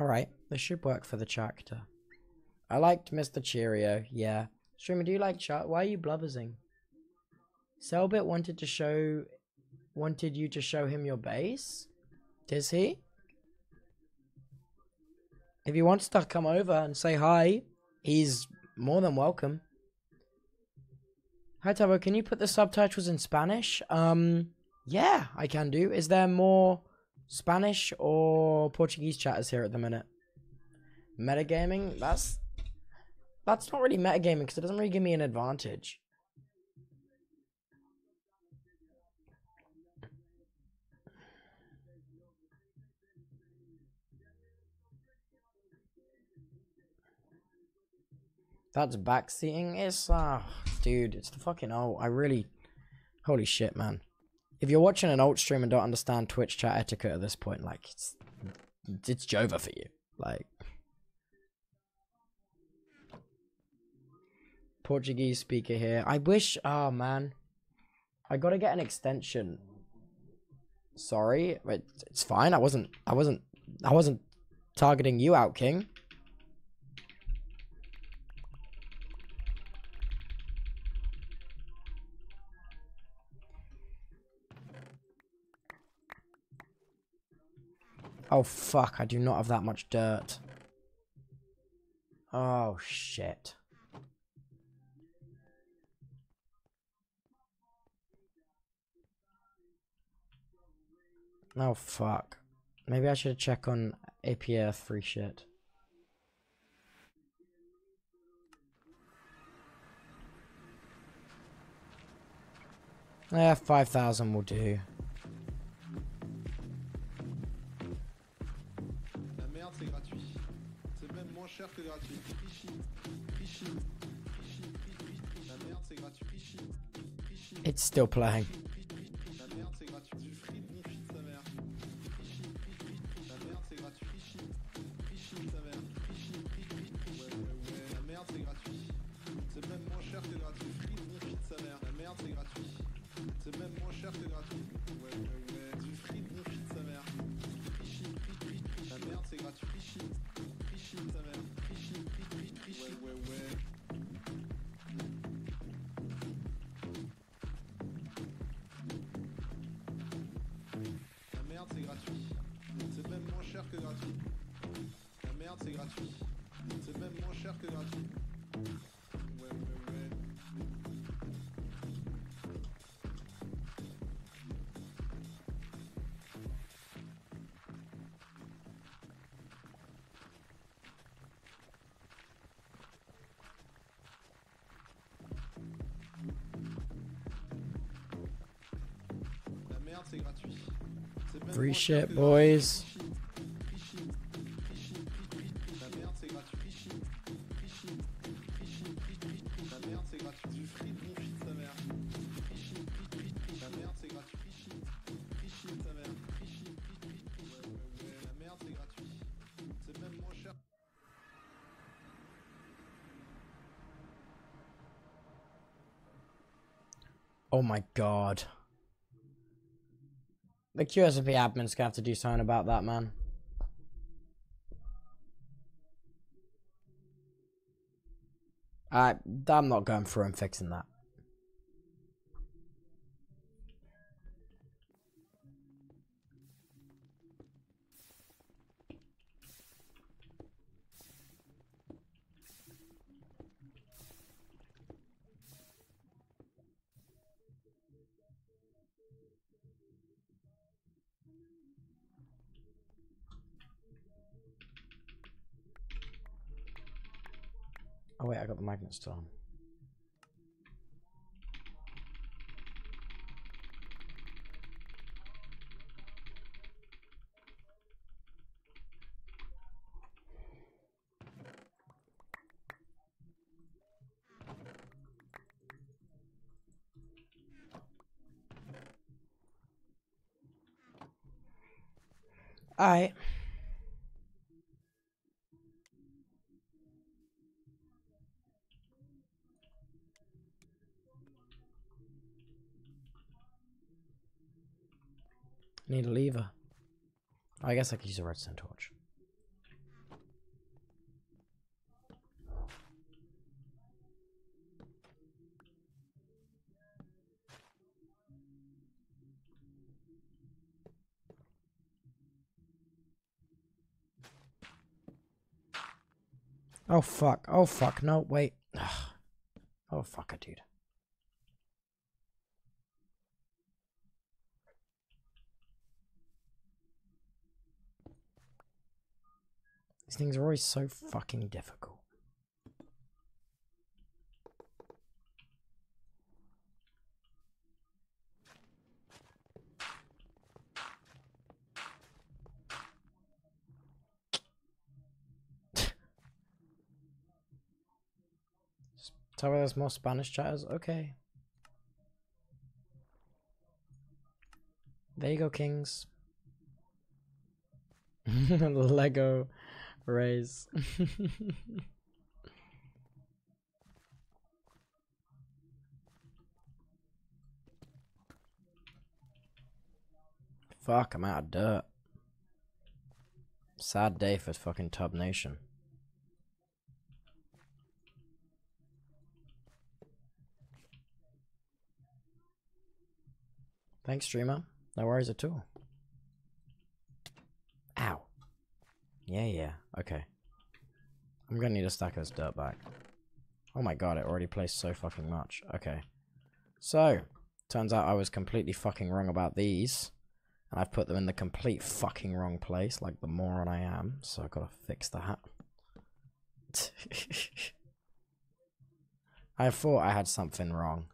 Alright, this should work for the tractor. I liked Mr. Cheerio, yeah. Streamer, do you like chat? Why are you blubbersing? Cellbit wanted to show wanted you to show him your base? Does he? If he wants to come over and say hi, he's more than welcome. Hi Tavo, can you put the subtitles in Spanish? Um yeah, I can do. Is there more Spanish or Portuguese chatters here at the minute? Metagaming? That's that's not really metagaming because it doesn't really give me an advantage. That's backseating. It's ah, uh, dude, it's the fucking alt. I really, holy shit, man. If you're watching an alt stream and don't understand Twitch chat etiquette at this point, like it's it's Jova for you. Like Portuguese speaker here. I wish. Oh man, I gotta get an extension. Sorry, but it's fine. I wasn't. I wasn't. I wasn't targeting you out, King. Oh, fuck. I do not have that much dirt. Oh, shit. Oh, fuck. Maybe I should check on APF free shit. Yeah, 5,000 will do. cher gratuit. It's still playing. La c'est gratuit. Free de. La c'est gratuit. Free c'est gratuit. C'est gratuit. Merde, c'est gratuit. C'est même moins cher que gratuit. Ouais, ouais, ouais. La merde, c'est gratuit. C'est même Free shit, boys. My god. The QSP admin's gonna have to do something about that, man. I, I'm not going through and fixing that. Wait, time. got the magnet still on. Alright. Need a lever. I guess I could use a redstone torch. Oh fuck. Oh fuck. No, wait. Ugh. Oh fucker, dude. These things are always so fucking difficult. Tell me there's more Spanish chatters? Okay. There you go, kings. Lego raise. Fuck, I'm out of dirt. Sad day for fucking Tub Nation. Thanks, streamer. No worries at all. Ow. Yeah, yeah. Okay. I'm gonna need a stack of this dirt back. Oh my god, it already placed so fucking much. Okay. So, turns out I was completely fucking wrong about these. And I've put them in the complete fucking wrong place, like the moron I am. So I've gotta fix that. I thought I had something wrong.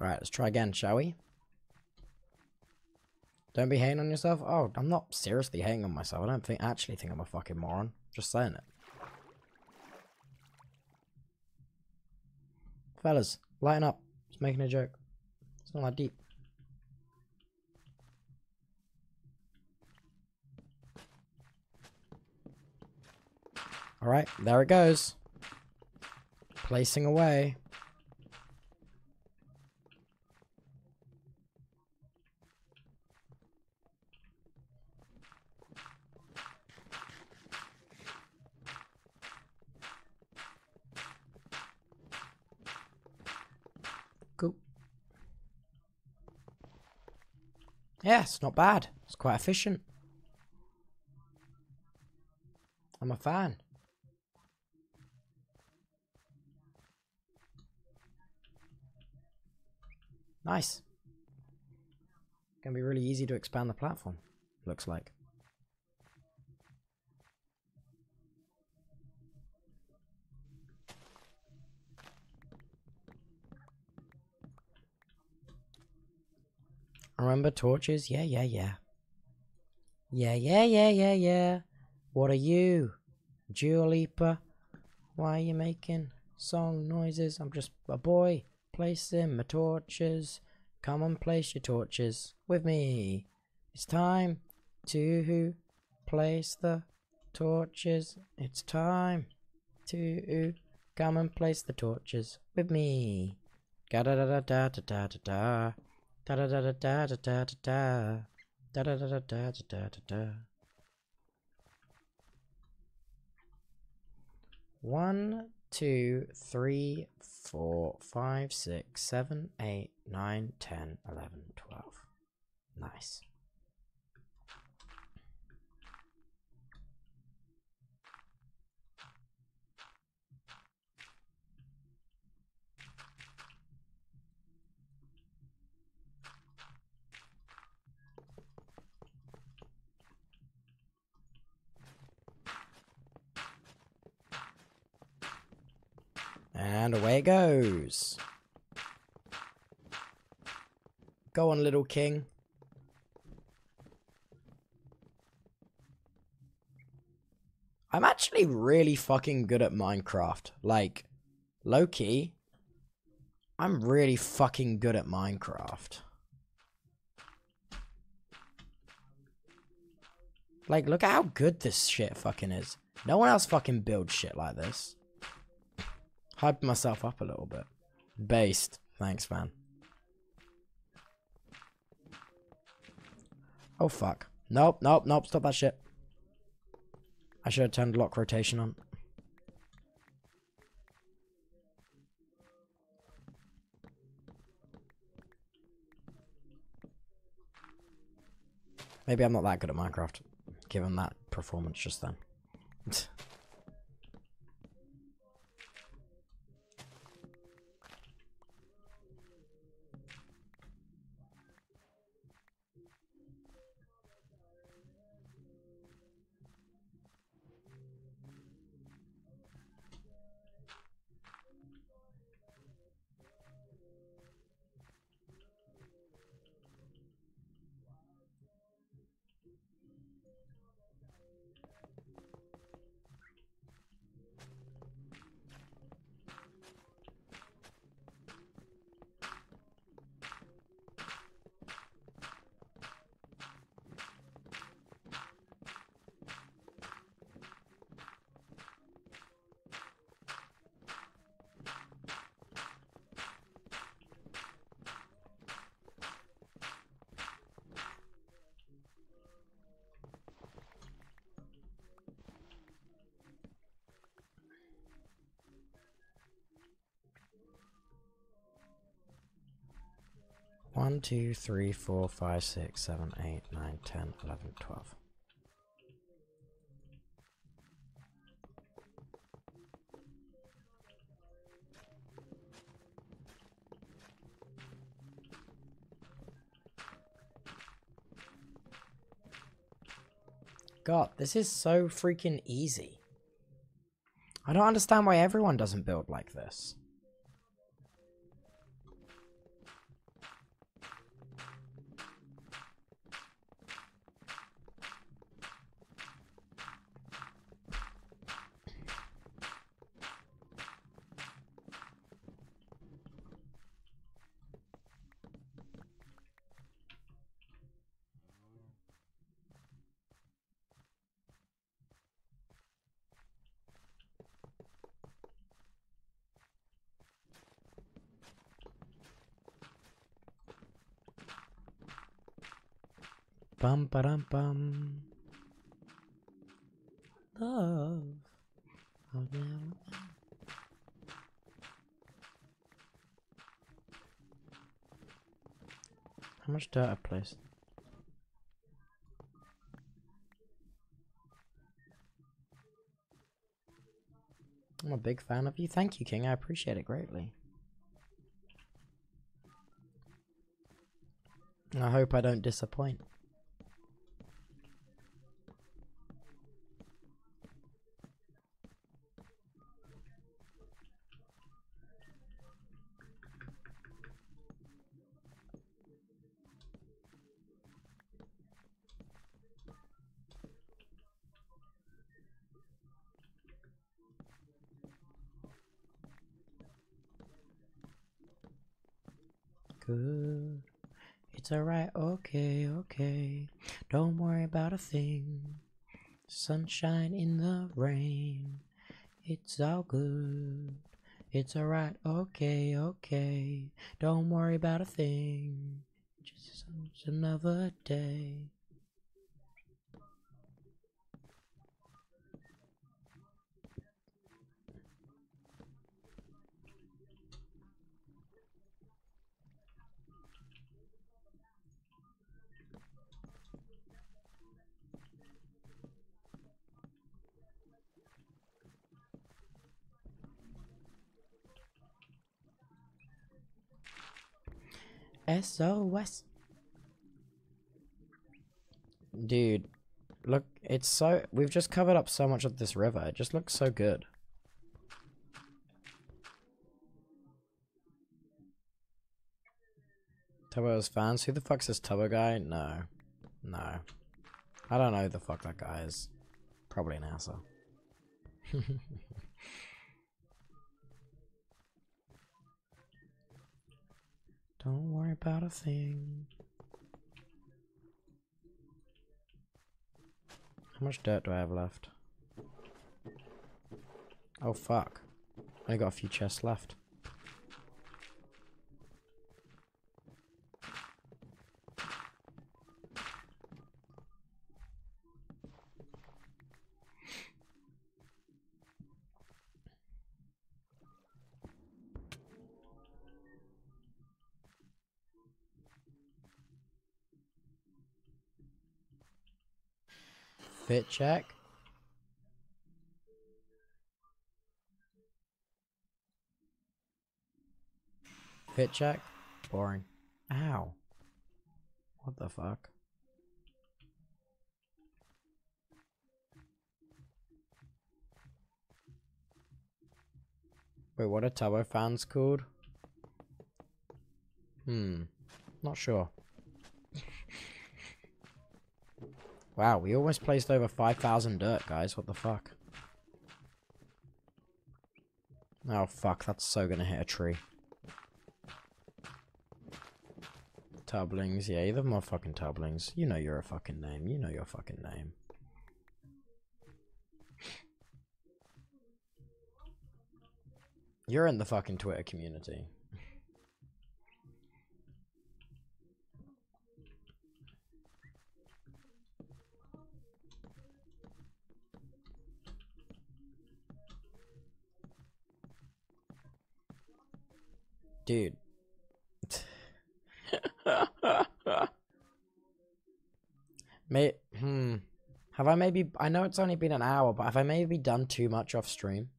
Alright, let's try again, shall we? Don't be hating on yourself. Oh, I'm not seriously hating on myself. I don't think actually think I'm a fucking moron. Just saying it. Fellas, lighten up. Just making a joke. It's not that deep. Alright, there it goes. Placing away. Cool. Yeah, it's not bad. It's quite efficient. I'm a fan. Nice. Gonna be really easy to expand the platform, looks like. Remember torches? Yeah, yeah, yeah. Yeah, yeah, yeah, yeah, yeah. What are you? Dua Lipa? Why are you making song noises? I'm just a boy placing my torches. Come and place your torches with me. It's time to place the torches. It's time to come and place the torches with me. Da da da da da da da da. Da da da da da da da da da. Da da da da da da da. One, two, three, four, five, six, seven, eight, nine, ten, eleven, twelve. Nice. And away it goes. Go on, little king. I'm actually really fucking good at Minecraft. Like, low key, I'm really fucking good at Minecraft. Like, look at how good this shit fucking is. No one else fucking builds shit like this. Hyped myself up a little bit. Based. Thanks, man. Oh, fuck. Nope, nope, nope. Stop that shit. I should have turned lock rotation on. Maybe I'm not that good at Minecraft, given that performance just then. 2, 3, 4, 5, 6, 7, 8, 9, 10, 11, 12. God, this is so freaking easy. I don't understand why everyone doesn't build like this. Love. Oh. How much dirt I placed? I'm a big fan of you. Thank you, King. I appreciate it greatly. I hope I don't disappoint. Good. It's alright, okay, okay. Don't worry about a thing. Sunshine in the rain. It's all good. It's alright, okay, okay. Don't worry about a thing. Just just another day. SOS. Dude, look, it's so. We've just covered up so much of this river. It just looks so good. Tubbo's fans? Who the fuck's this Tubbo guy? No. No. I don't know who the fuck that guy is. Probably an asshole. Don't worry about a thing. How much dirt do I have left? Oh fuck. I got a few chests left. Fit check. Fit check. Boring. Ow. What the fuck? Wait, what are Tubbo fans called? Hmm. Not sure. Wow, we almost placed over 5,000 dirt, guys. What the fuck? Oh, fuck. That's so gonna hit a tree. Tublings. Yeah, either more fucking Tublings. You know you're a fucking name. You know your fucking name. You're in the fucking Twitter community. Dude. May hmm. Have I maybe I know it's only been an hour, but have I maybe done too much off stream?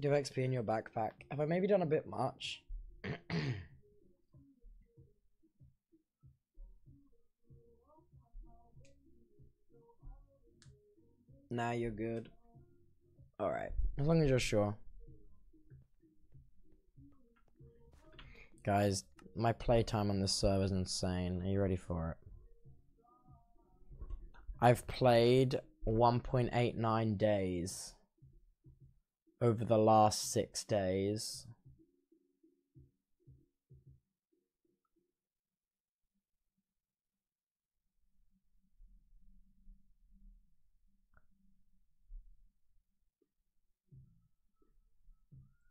Do you have XP in your backpack? Have I maybe done a bit much? nah, you're good. Alright. As long as you're sure. Guys, my playtime on this server is insane. Are you ready for it? I've played 1.89 days over the last six days.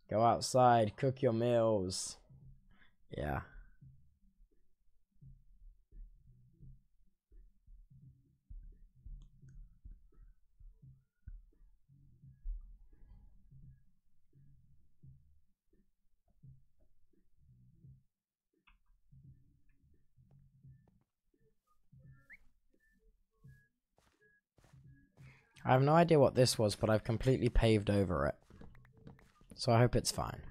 Go outside, cook your meals. Yeah. I have no idea what this was, but I've completely paved over it. So I hope it's fine.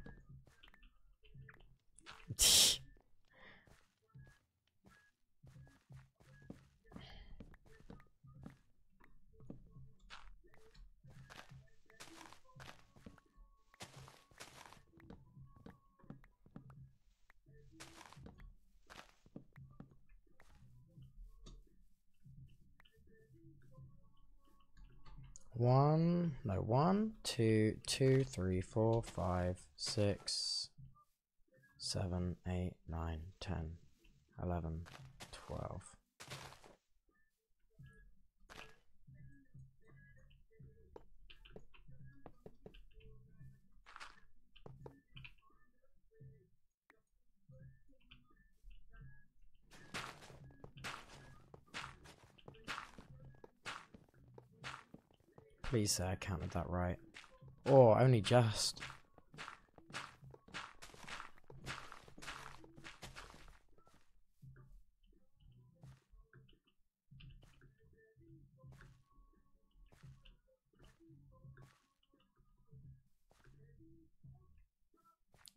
One, no, one, two, two, three, four, five, six, seven, eight, nine, ten, eleven, twelve. Please say I counted that right. Or only just.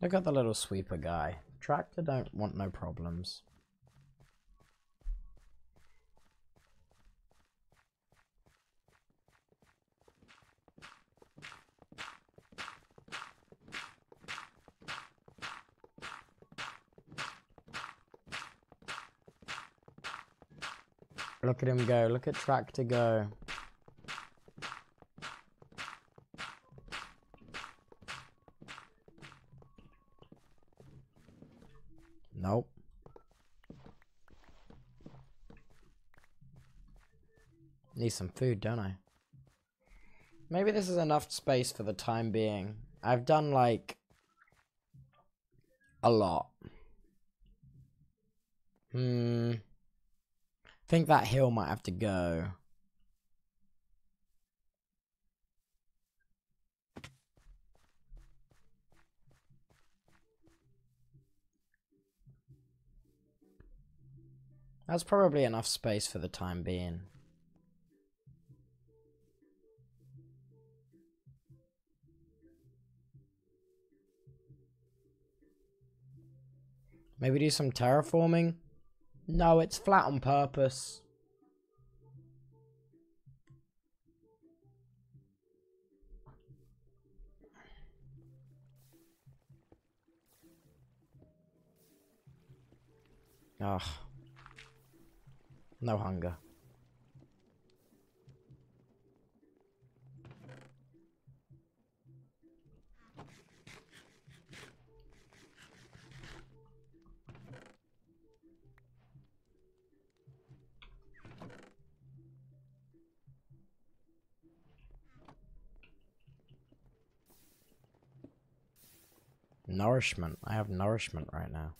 Look at the little sweeper guy. Tractor don't want no problems. Look at him go. Look at Tractor go. Nope. Need some food, don't I? Maybe this is enough space for the time being. I've done like a lot. Hmm. think that hill might have to go. That's probably enough space for the time being. Maybe do some terraforming? No, it's flat on purpose. Ugh. No hunger. Nourishment. I have nourishment right now.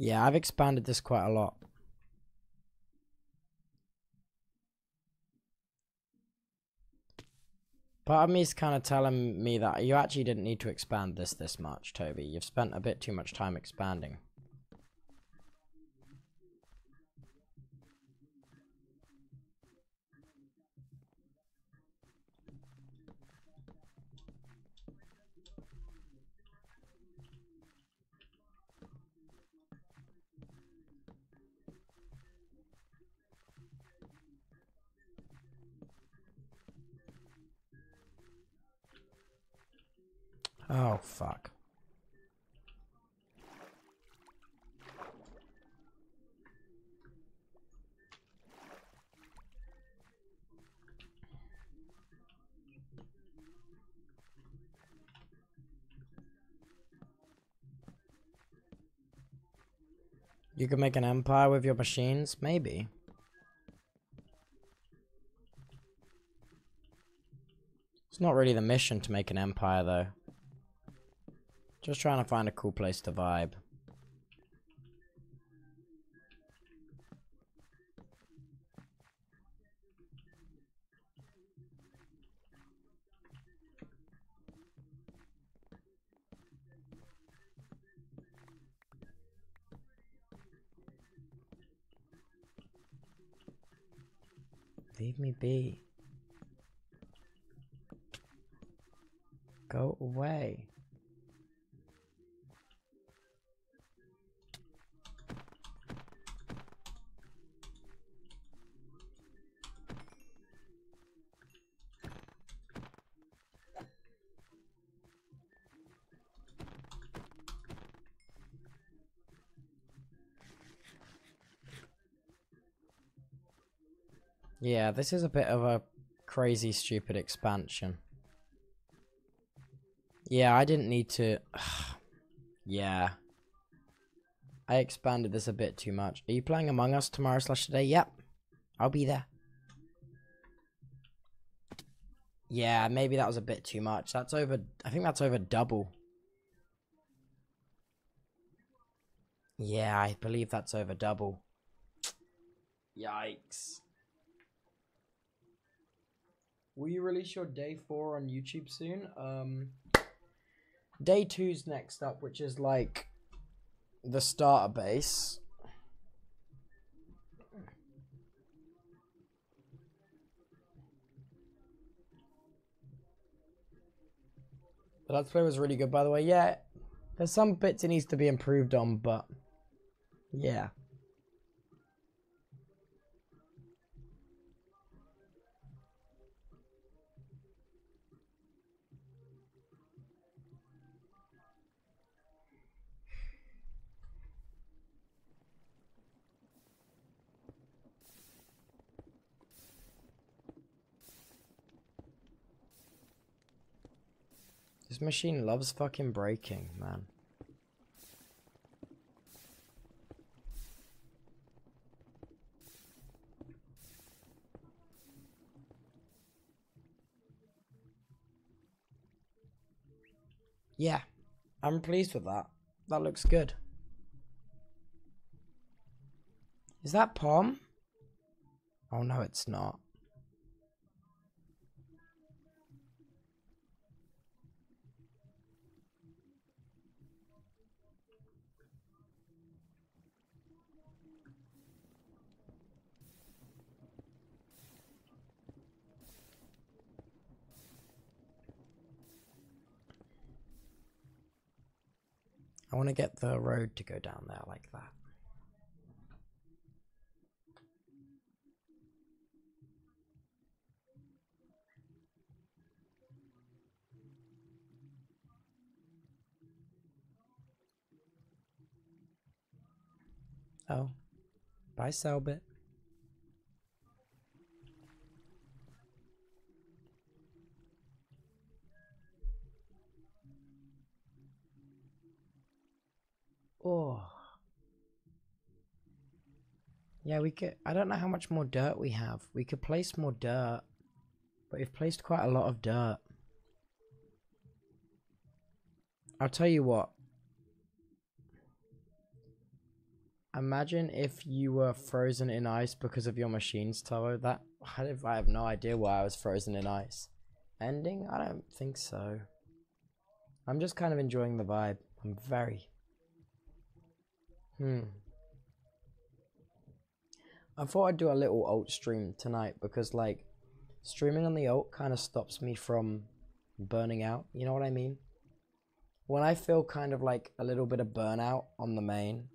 Yeah, I've expanded this quite a lot. Part of me is kind of telling me that you actually didn't need to expand this this much, Toby. You've spent a bit too much time expanding. Oh, fuck. You could make an empire with your machines? Maybe. It's not really the mission to make an empire, though. Just trying to find a cool place to vibe. Leave me be. Go away. Yeah, this is a bit of a crazy, stupid expansion. Yeah, I didn't need to... yeah. I expanded this a bit too much. Are you playing Among Us tomorrow slash today? Yep. I'll be there. Yeah, maybe that was a bit too much. That's over... I think that's over double. Yeah, I believe that's over double. Yikes. Will you release your day four on YouTube soon? Um, day two's next up, which is like the starter base. The Let's Play was really good, by the way. Yeah, there's some bits it needs to be improved on, but yeah. This machine loves fucking breaking, man. Yeah, I'm pleased with that. That looks good. Is that Pom? Oh no, it's not. I want to get the road to go down there like that. Oh, bye, Cellbit. Oh. Yeah, we could. I don't know how much more dirt we have. We could place more dirt. But we've placed quite a lot of dirt. I'll tell you what. Imagine if you were frozen in ice because of your machines, Taro. That I have no idea why I was frozen in ice. Ending? I don't think so. I'm just kind of enjoying the vibe. I'm very, Hmm. I thought I'd do a little alt stream tonight because like streaming on the alt kind of stops me from burning out. You know what I mean? When I feel kind of like a little bit of burnout on the main,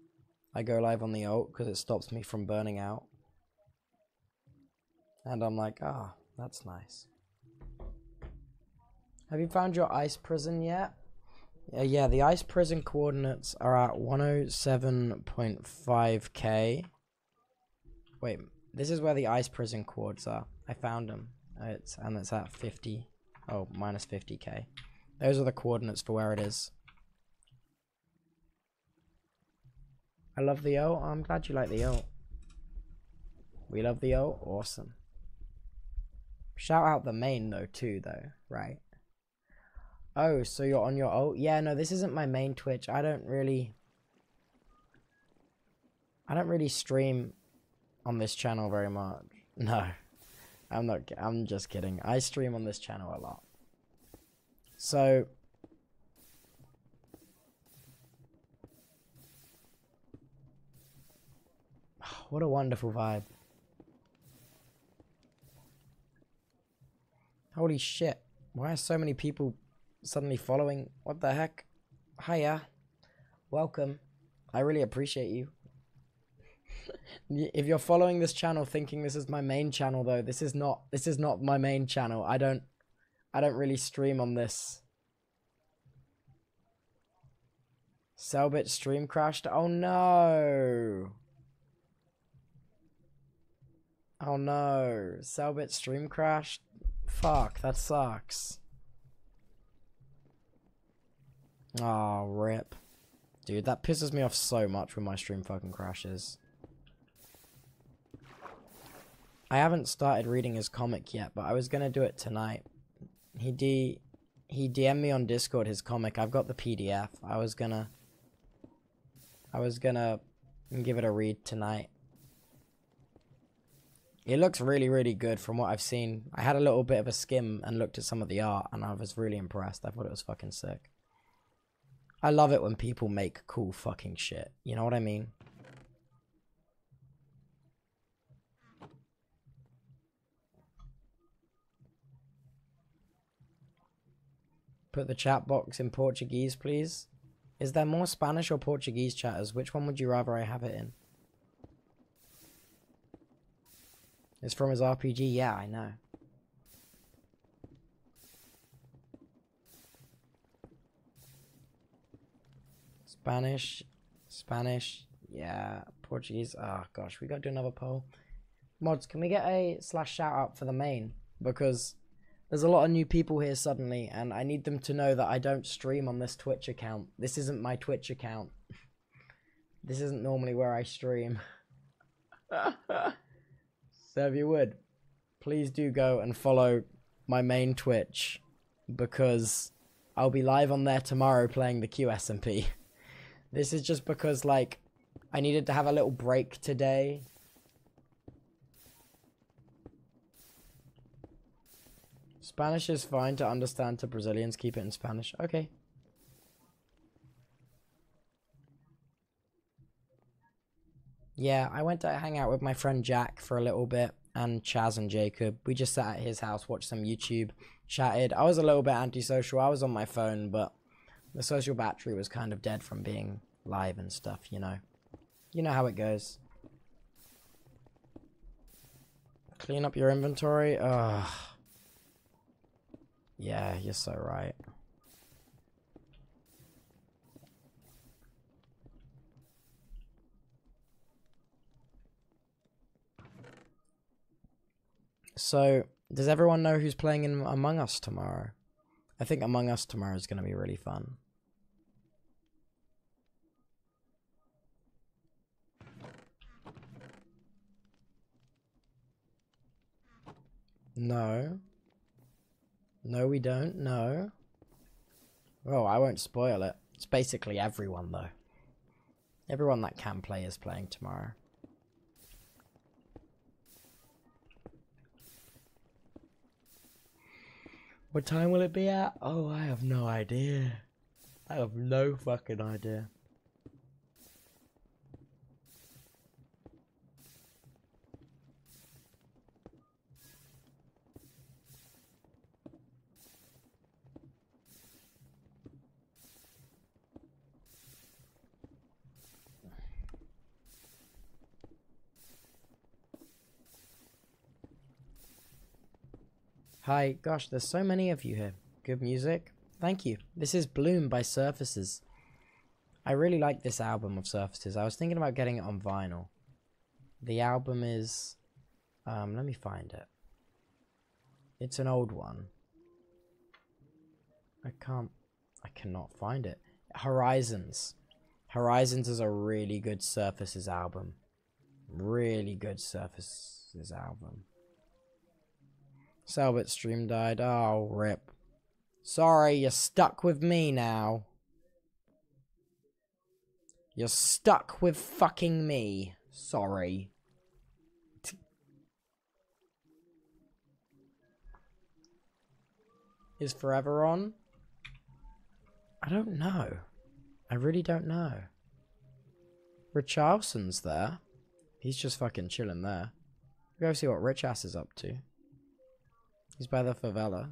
I go live on the alt because it stops me from burning out. And I'm like, ah, oh, that's nice. Have you found your ice prison yet? Uh, yeah, the ice prison coordinates are at 107.5k. Wait, this is where the ice prison coords are. I found them. It's and it's at 50. Oh, minus 50k. Those are the coordinates for where it is. I love the O. I'm glad you like the O. We love the O. Awesome. Shout out the main though too though, right? Oh, so you're on your oh yeah, no, this isn't my main Twitch. I don't really I don't really stream on this channel very much. No. I'm not I'm just kidding. I stream on this channel a lot. So What a wonderful vibe. Holy shit. Why are so many people suddenly following? What the heck? Hiya. Welcome. I really appreciate you. If you're following this channel thinking this is my main channel though, this is not this is not my main channel. I don't I don't really stream on this. Cellbit stream crashed. Oh no. Oh no. Cellbit stream crashed. Fuck, that sucks. Oh, rip. Dude, that pisses me off so much when my stream fucking crashes. I haven't started reading his comic yet, but I was gonna do it tonight. He D he DM'd me on Discord his comic. I've got the PDF. I was gonna I was gonna give it a read tonight. It looks really, really good from what I've seen. I had a little bit of a skim and looked at some of the art, and I was really impressed. I thought it was fucking sick. I love it when people make cool fucking shit. You know what I mean? Put the chat box in Portuguese, please. Is there more Spanish or Portuguese chatters? Which one would you rather I have it in? It's from his RPG. Yeah, I know. Spanish, Spanish, yeah, Portuguese. Oh gosh, we got to do another poll. Mods, can we get a slash shout out for the main? Because there's a lot of new people here suddenly, and I need them to know that I don't stream on this Twitch account. This isn't my Twitch account. This isn't normally where I stream. So if you would, please do go and follow my main Twitch because I'll be live on there tomorrow playing the QSMP. This is just because like I needed to have a little break today. Spanish is fine to understand to Brazilians. Keep it in Spanish. Okay. Yeah, I went to hang out with my friend Jack for a little bit and Chaz and Jacob. We just sat at his house, watched some YouTube, chatted. I was a little bit antisocial. I was on my phone, but the social battery was kind of dead from being live and stuff, you know. You know how it goes. Clean up your inventory. Ugh. Yeah, you're so right. So, does everyone know who's playing in Among Us tomorrow? I think Among Us tomorrow is going to be really fun. No. No, we don't. No. Oh, I won't spoil it. It's basically everyone, though. Everyone that can play is playing tomorrow. What time will it be at? Oh, I have no idea. I have no fucking idea. Hi, gosh, there's so many of you here. Good music. Thank you. This is Bloom by Surfaces. I really like this album of Surfaces. I was thinking about getting it on vinyl. The album is. Um, let me find it. It's an old one. I can't. I cannot find it. Horizons. Horizons is a really good Surfaces album. Really good Surfaces album. Cellbit stream died. Oh, rip. Sorry, you're stuck with me now. You're stuck with fucking me. Sorry. Is Forever on? I don't know. I really don't know. Richarlyson's there. He's just fucking chilling there. Go see what Rich Ass is up to. He's by the favela.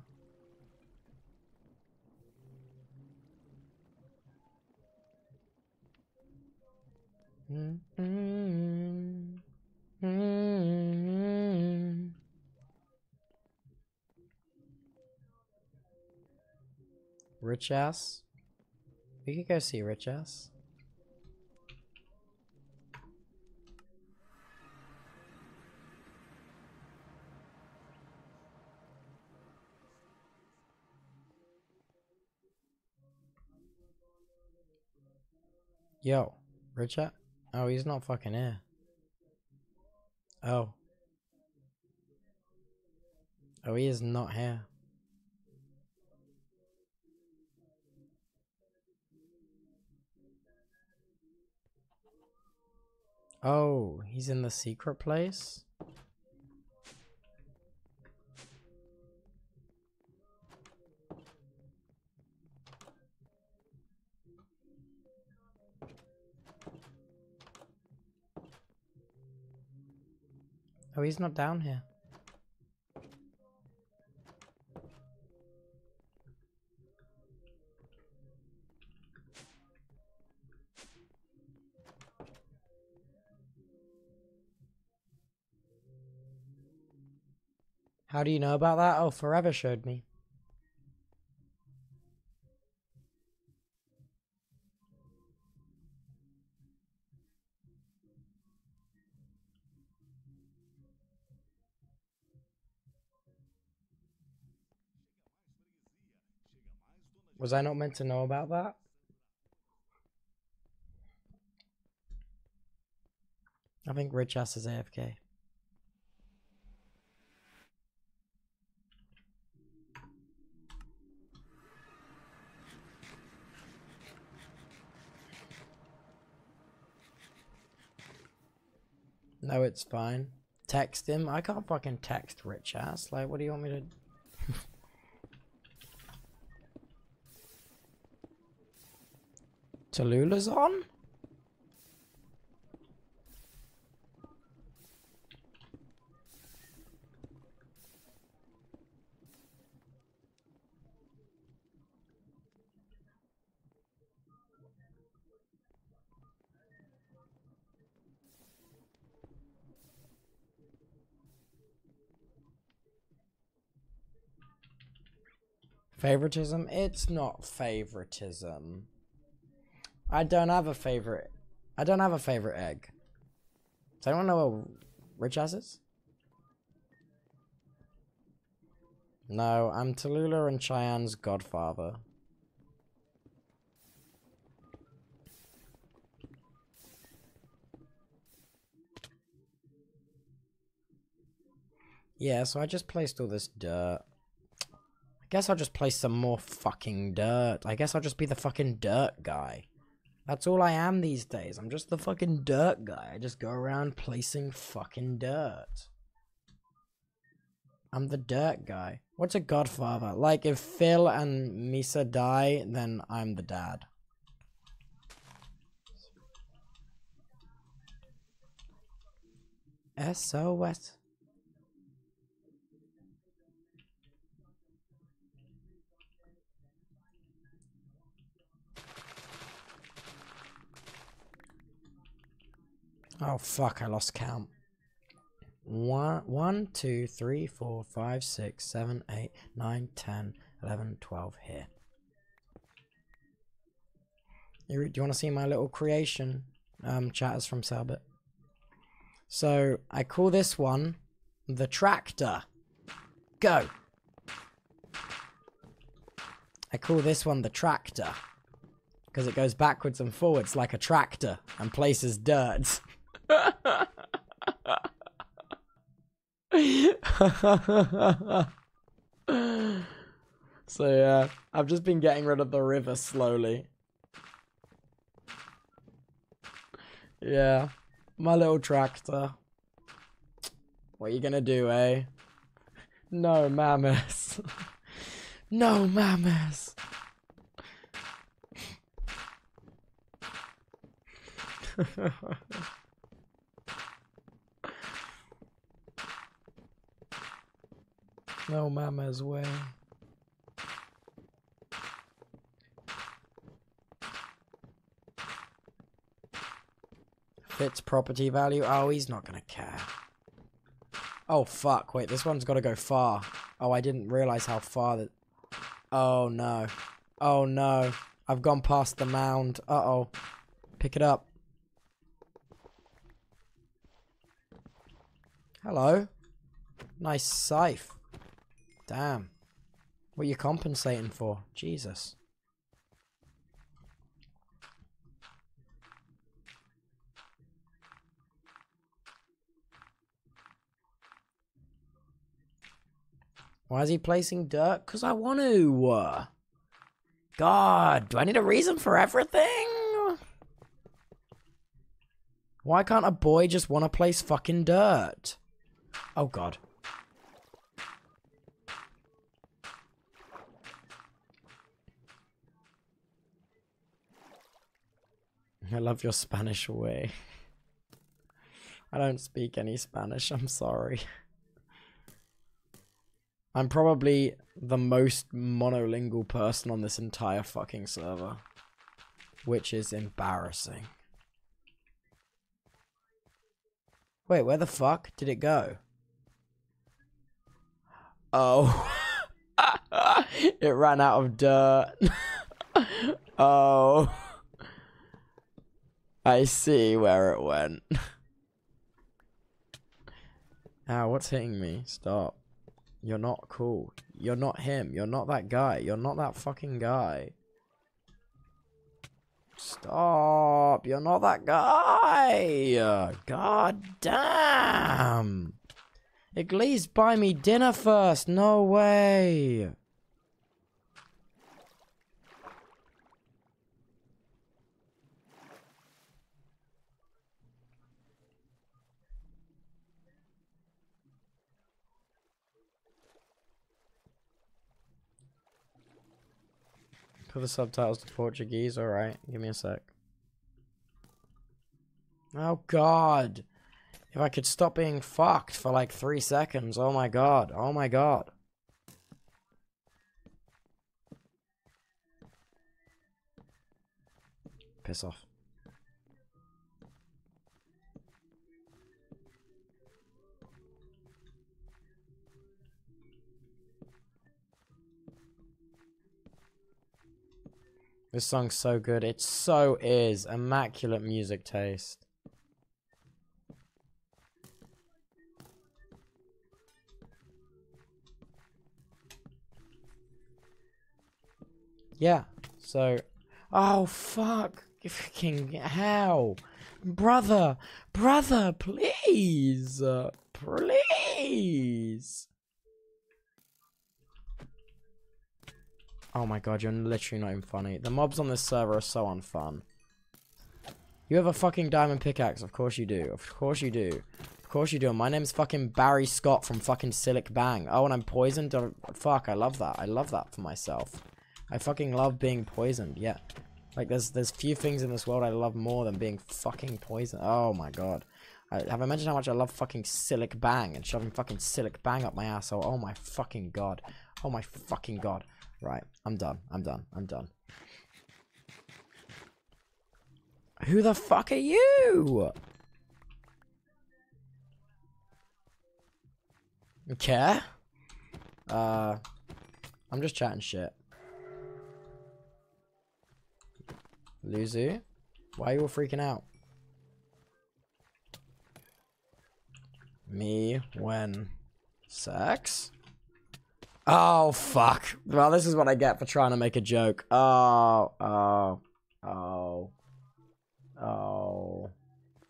Rich ass. We could go see Rich ass. Yo, Richard? Oh, he's not fucking here. Oh. Oh, he is not here. Oh, he's in the secret place? Oh, he's not down here. How do you know about that? Oh, Forever showed me. Was I not meant to know about that? I think Rich Ass is AFK. No, it's fine. Text him. I can't fucking text Rich Ass. Like, what do you want me to... Tallulah's on? Favoritism? It's not favoritism. I don't have a favorite. I don't have a favorite egg. Does anyone know what Rich Ass is? No, I'm Tallulah and Chayanne's godfather. Yeah, so I just placed all this dirt. I guess I'll just place some more fucking dirt. I guess I'll just be the fucking dirt guy. That's all I am these days. I'm just the fucking dirt guy. I just go around placing fucking dirt. I'm the dirt guy. What's a godfather? Like, if Phil and Missa die, then I'm the dad. SOS. Oh fuck, I lost count. One, one, two, three, four, five, six, seven, eight, nine, ten, eleven, twelve here. You, do you want to see my little creation? Um, chatters from Cellbit. So I call this one the tractor. Go. I call this one the tractor because it goes backwards and forwards like a tractor and places dirt. so yeah, I've just been getting rid of the river slowly. Yeah, my little tractor. What are you gonna do, eh? No, mammoths. no, mammoths. No mama's way. Fits property value. Oh, he's not gonna care. Oh fuck! Wait, this one's got to go far. Oh, I didn't realize how far that. Oh no! Oh no! I've gone past the mound. Uh oh! Pick it up. Hello. Nice scythe. Damn. What are you compensating for? Jesus. Why is he placing dirt? Because I want to. God, do I need a reason for everything? Why can't a boy just want to place fucking dirt? Oh god. I love your Spanish way. I don't speak any Spanish, I'm sorry. I'm probably the most monolingual person on this entire fucking server. Which is embarrassing. Wait, where the fuck did it go? Oh. it ran out of dirt. oh. I see where it went. Ow, ah, what's hitting me? Stop. You're not cool. You're not him. You're not that guy. You're not that fucking guy. Stop. You're not that guy. God damn. At least buy me dinner first. No way. Put the subtitles to Portuguese. Alright, give me a sec. Oh god. If I could stop being fucked for like three seconds. Oh my god. Oh my god. Piss off. This song's so good. It so is. Immaculate music taste. Yeah. So. Oh, fuck. Fucking hell. Brother. Brother, please. Please. Oh my god, you're literally not even funny. The mobs on this server are so unfun. You have a fucking diamond pickaxe. Of course you do. Of course you do. Of course you do. My name's fucking Barry Scott from fucking Cillit Bang. Oh, and I'm poisoned? Oh, fuck, I love that. I love that for myself. I fucking love being poisoned. Yeah. Like, there's there's few things in this world I love more than being fucking poisoned. Oh my god. I, have I mentioned how much I love fucking Cillit Bang and shoving fucking Cillit Bang up my asshole? Oh my fucking god. Oh my fucking god. Right, I'm done. I'm done. I'm done. Who the fuck are you? Care? Uh, I'm just chatting shit. Luzu? Why are you all freaking out? Me when sex? Oh, fuck. Well, this is what I get for trying to make a joke. Oh, oh, oh, oh,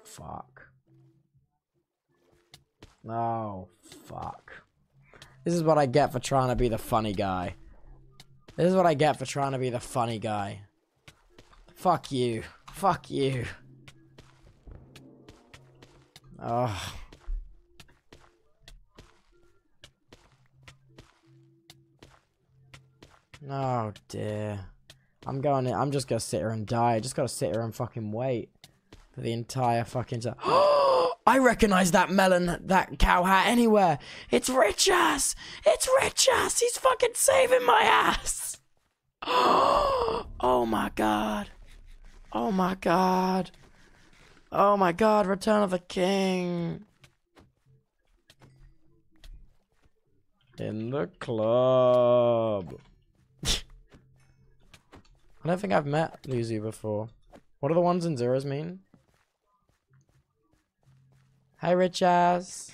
fuck. Oh, fuck. This is what I get for trying to be the funny guy. This is what I get for trying to be the funny guy. Fuck you. Fuck you. Oh. Oh dear. I'm going in, I'm just gonna sit here and die. I just gotta sit here and fucking wait for the entire fucking time. I recognize that melon, that cow hat anywhere. It's Rich Ass. It's Rich Ass. He's fucking saving my ass. Oh my god. Oh my god. Oh my god, Return of the King. In the club. I don't think I've met Luzu before. What do the ones and zeros mean? Hi, rich ass.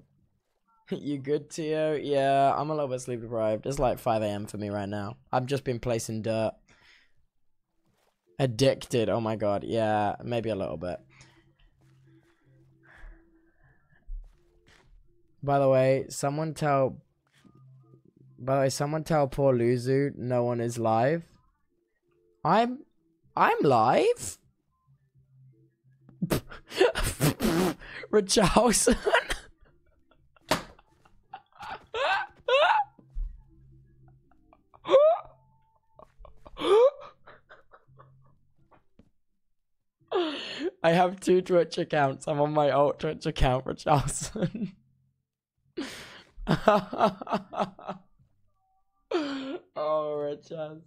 you good, Tio? Yeah, I'm a little bit sleep deprived. It's like 5 a.m. for me right now. I've just been placing dirt. Addicted. Oh my god. Yeah, maybe a little bit. By the way, someone tell. The way, someone tell poor Luzu no one is live. I'm. I'm live. Richarlyson. I have two Twitch accounts. I'm on my old Twitch account, Richarlyson. oh, Richard.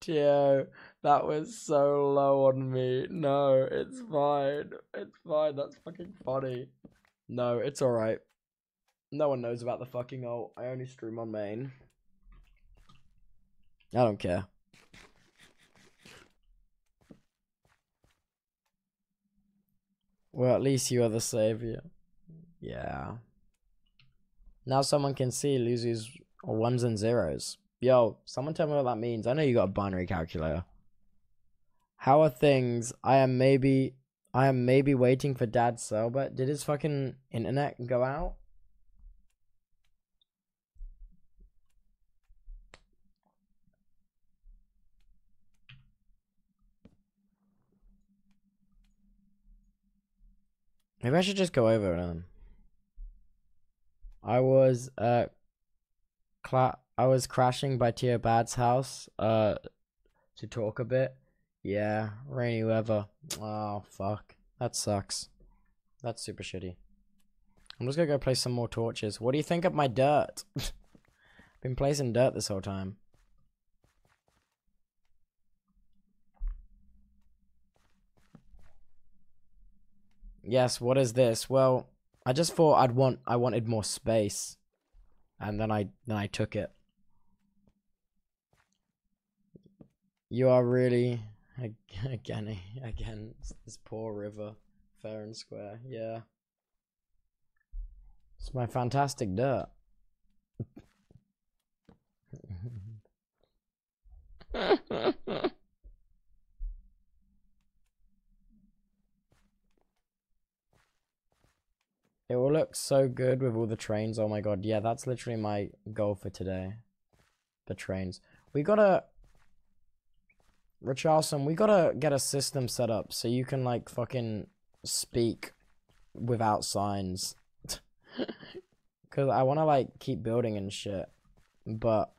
Tio, that was so low on me. No, it's fine. It's fine. That's fucking funny. No, it's alright. No one knows about the fucking alt. I only stream on main. I don't care. Well, at least you are the savior. Yeah. Now someone can see Luzu's ones and zeros. Yo, someone tell me what that means. I know you got a binary calculator. How are things? I am maybe I am maybe waiting for Dad's but did his fucking internet go out? Maybe I should just go over them. I was uh cla- I was crashing by Tio Bad's house uh to talk a bit. Yeah, rainy weather. Oh fuck. That sucks. That's super shitty. I'm just gonna go play some more torches. What do you think of my dirt? Been placing dirt this whole time. Yes, what is this? Well, I just thought I'd want I wanted more space. And then I then I took it. You are really again again this poor river, fair and square. Yeah. It's my fantastic dirt. It will look so good with all the trains. Oh my god, yeah, that's literally my goal for today. The trains. We gotta Richarlyson, we gotta get a system set up so you can like fucking speak without signs. Cause I wanna like keep building and shit. But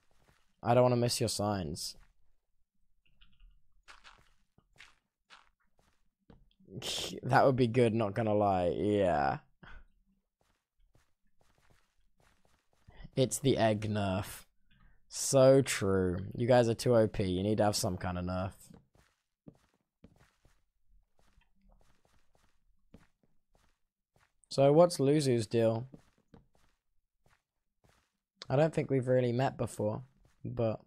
I don't wanna miss your signs. that would be good, not gonna lie. Yeah. It's the egg nerf. So true. You guys are too OP. You need to have some kind of nerf. So what's Luzu's deal? I don't think we've really met before, but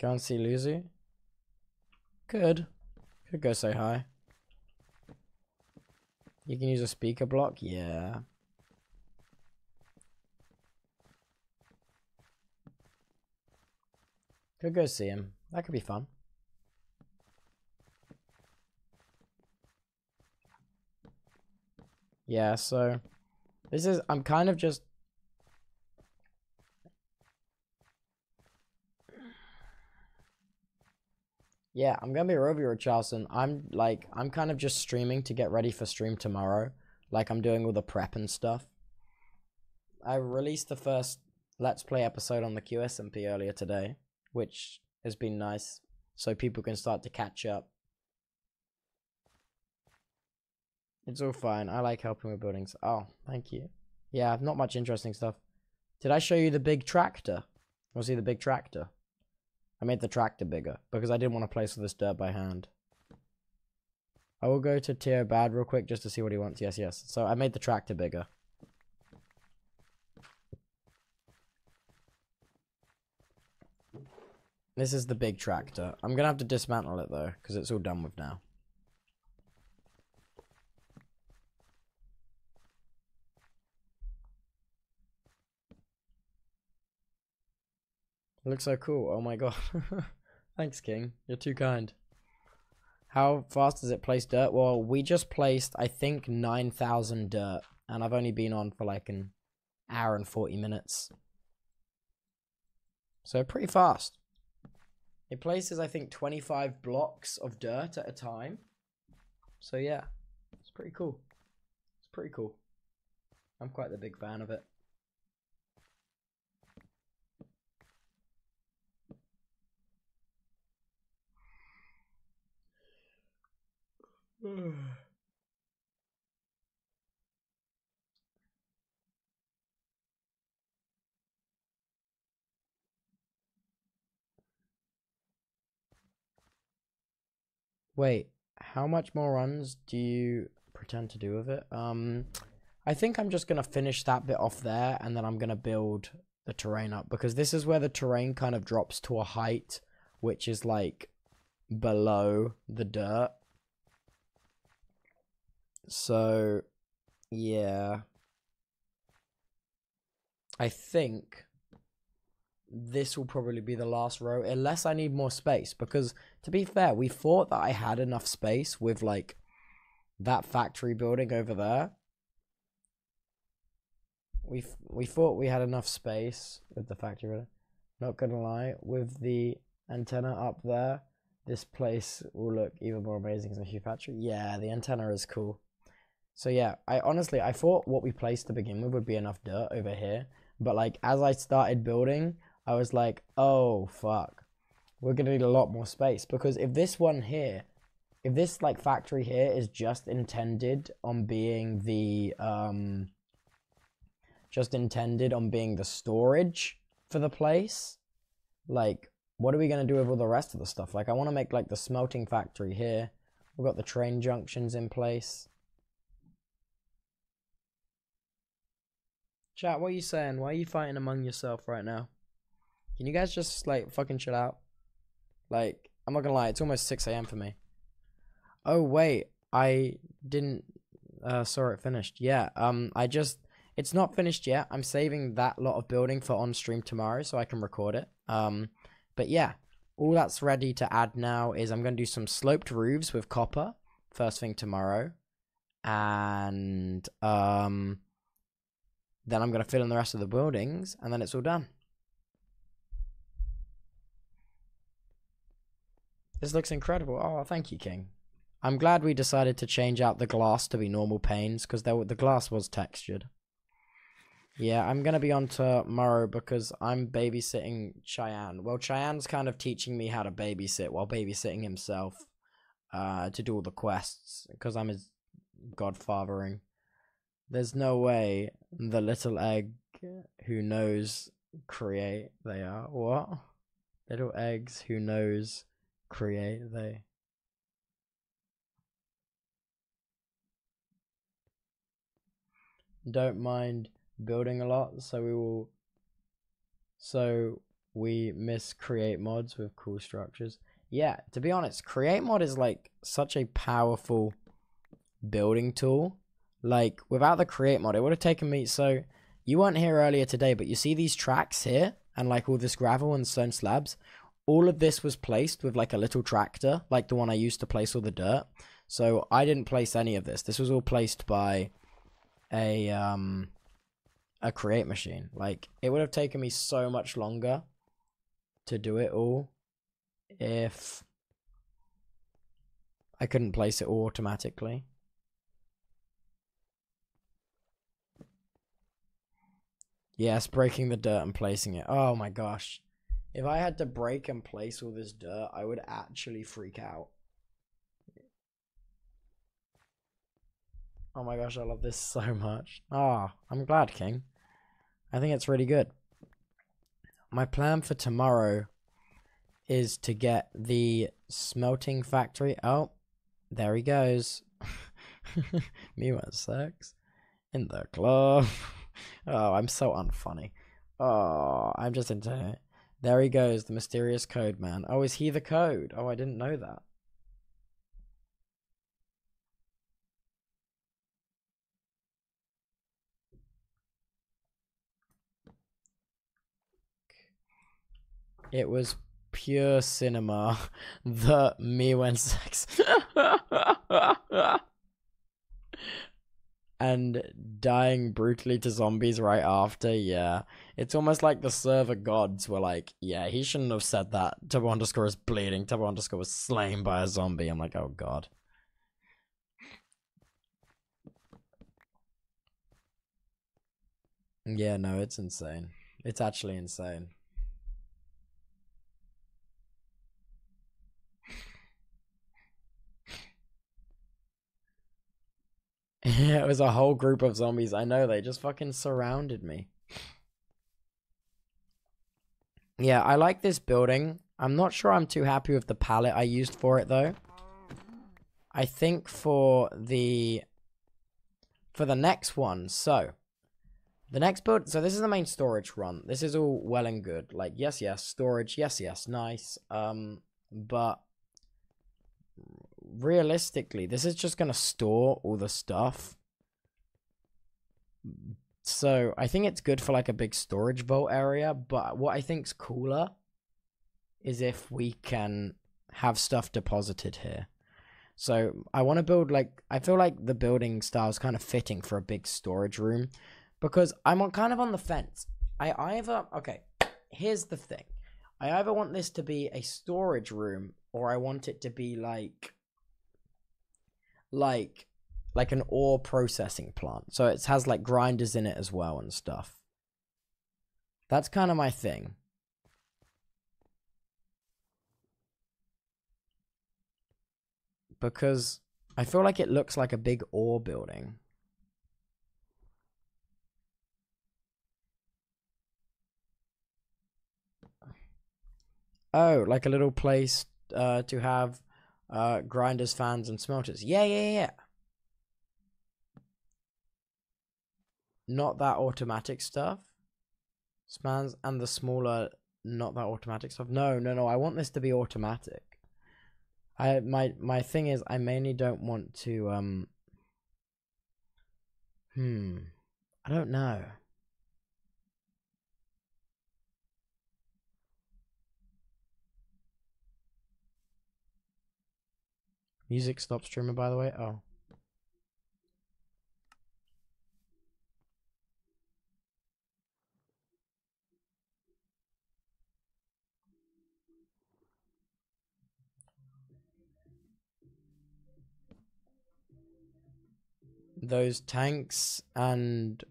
go and see Luzu. Could. Could go say hi. You can use a speaker block? Yeah. Could go see him. That could be fun. Yeah, so this is I'm kind of just Yeah, I'm gonna be or Charleston. I'm like I'm kind of just streaming to get ready for stream tomorrow. Like I'm doing all the prep and stuff. I released the first Let's Play episode on the QSMP earlier today which has been nice. so people can start to catch up. It's all fine. I like helping with buildings. Oh, thank you. Yeah, not much interesting stuff. Did I show you the big tractor? Want to see the big tractor? I made the tractor bigger because I didn't want to place all this dirt by hand. I will go to Tio Bad real quick just to see what he wants. Yes, yes. So I made the tractor bigger. This is the big tractor. I'm gonna have to dismantle it though, because it's all done with now. Looks so cool. Oh my god. Thanks, King. You're too kind. How fast does it place dirt? Well, we just placed, I think, 9,000 dirt. And I've only been on for like an hour and 40 minutes. So pretty fast. It places, I think, 25 blocks of dirt at a time. So yeah, it's pretty cool. It's pretty cool. I'm quite the big fan of it. Wait, how much more runs do you pretend to do with it? Um, I think I'm just gonna finish that bit off there, and then I'm gonna build the terrain up because this is where the terrain kind of drops to a height which is like below the dirt. So, yeah. I think this will probably be the last row unless I need more space because to be fair, we thought that I had enough space with like that factory building over there. We we thought we had enough space with the factory. Not gonna lie, with the antenna up there, this place will look even more amazing as a huge factory. Yeah, the antenna is cool. So yeah, I honestly I thought what we placed to begin with would be enough dirt over here, but like as I started building, I was like, oh fuck, we're gonna need a lot more space because if this one here, if this like factory here is just intended on being the um, just intended on being the storage for the place, like what are we gonna do with all the rest of the stuff? Like I want to make like the smelting factory here. We've got the train junctions in place. Chat, what are you saying? Why are you fighting among yourself right now? Can you guys just like fucking chill out? Like, I'm not gonna lie, it's almost 6 a.m. for me. Oh wait, I didn't uh saw it finished. Yeah, um I just it's not finished yet. I'm saving that lot of building for on stream tomorrow so I can record it. Um but yeah, all that's ready to add now is I'm gonna do some sloped roofs with copper first thing tomorrow. And um then I'm gonna fill in the rest of the buildings and then it's all done. This looks incredible. Oh, thank you, King. I'm glad we decided to change out the glass to be normal panes because the glass was textured. Yeah, I'm gonna be on tomorrow because I'm babysitting Chayanne. Well, Chayanne's kind of teaching me how to babysit while babysitting himself uh, to do all the quests because I'm his godfathering. There's no way the little egg who knows create they are. What? Little eggs who knows create they don't mind building a lot so we will so we miss create mods with cool structures. Yeah to be honest create mod is like such a powerful building tool. Like without the create mod it would have taken me so you weren't here earlier today but you see these tracks here and like all this gravel and stone slabs all of this was placed with like a little tractor, like the one I used to place all the dirt. So I didn't place any of this. This was all placed by a um a create machine. Like it would have taken me so much longer to do it all if I couldn't place it all automatically. Yes, breaking the dirt and placing it. Oh my gosh. If I had to break and place all this dirt, I would actually freak out. Oh my gosh, I love this so much. Ah, I'm glad, King. I think it's really good. My plan for tomorrow is to get the smelting factory. Oh, there he goes. Me want sex in the club. oh, I'm so unfunny. Oh, I'm just into it. There he goes, the mysterious code man. Oh, is he the code? Oh, I didn't know that. It was pure cinema. The me when sex. and dying brutally to zombies right after, yeah. It's almost like the server gods were like, yeah, he shouldn't have said that. Tubbo underscore is bleeding. Tubbo underscore was slain by a zombie. I'm like, oh god. Yeah, no, it's insane. It's actually insane. Yeah, it was a whole group of zombies. I know, they just fucking surrounded me. Yeah, I like this building. I'm not sure I'm too happy with the palette I used for it, though. I think for the... For the next one, so... The next build... So this is the main storage run. This is all well and good. Like, yes, yes, storage, yes, yes, nice. Um, but realistically, this is just going to store all the stuff. So I think it's good for like a big storage vault area, but what I think's cooler is if we can have stuff deposited here. So I want to build like I feel like the building style is kind of fitting for a big storage room because I'm on kind of on the fence. I either okay, here's the thing. I either want this to be a storage room or I want it to be like like like an ore processing plant. So it has like grinders in it as well and stuff. That's kind of my thing. Because I feel like it looks like a big ore building. Oh, like a little place uh, to have uh, grinders, fans, and smelters. Yeah, yeah, yeah. Not that automatic stuff. Spans and the smaller, not that automatic stuff. No, no, no. I want this to be automatic. I my my thing is I mainly don't want to um. Hmm. I don't know. Music stop streaming, by the way. Oh. Those tanks and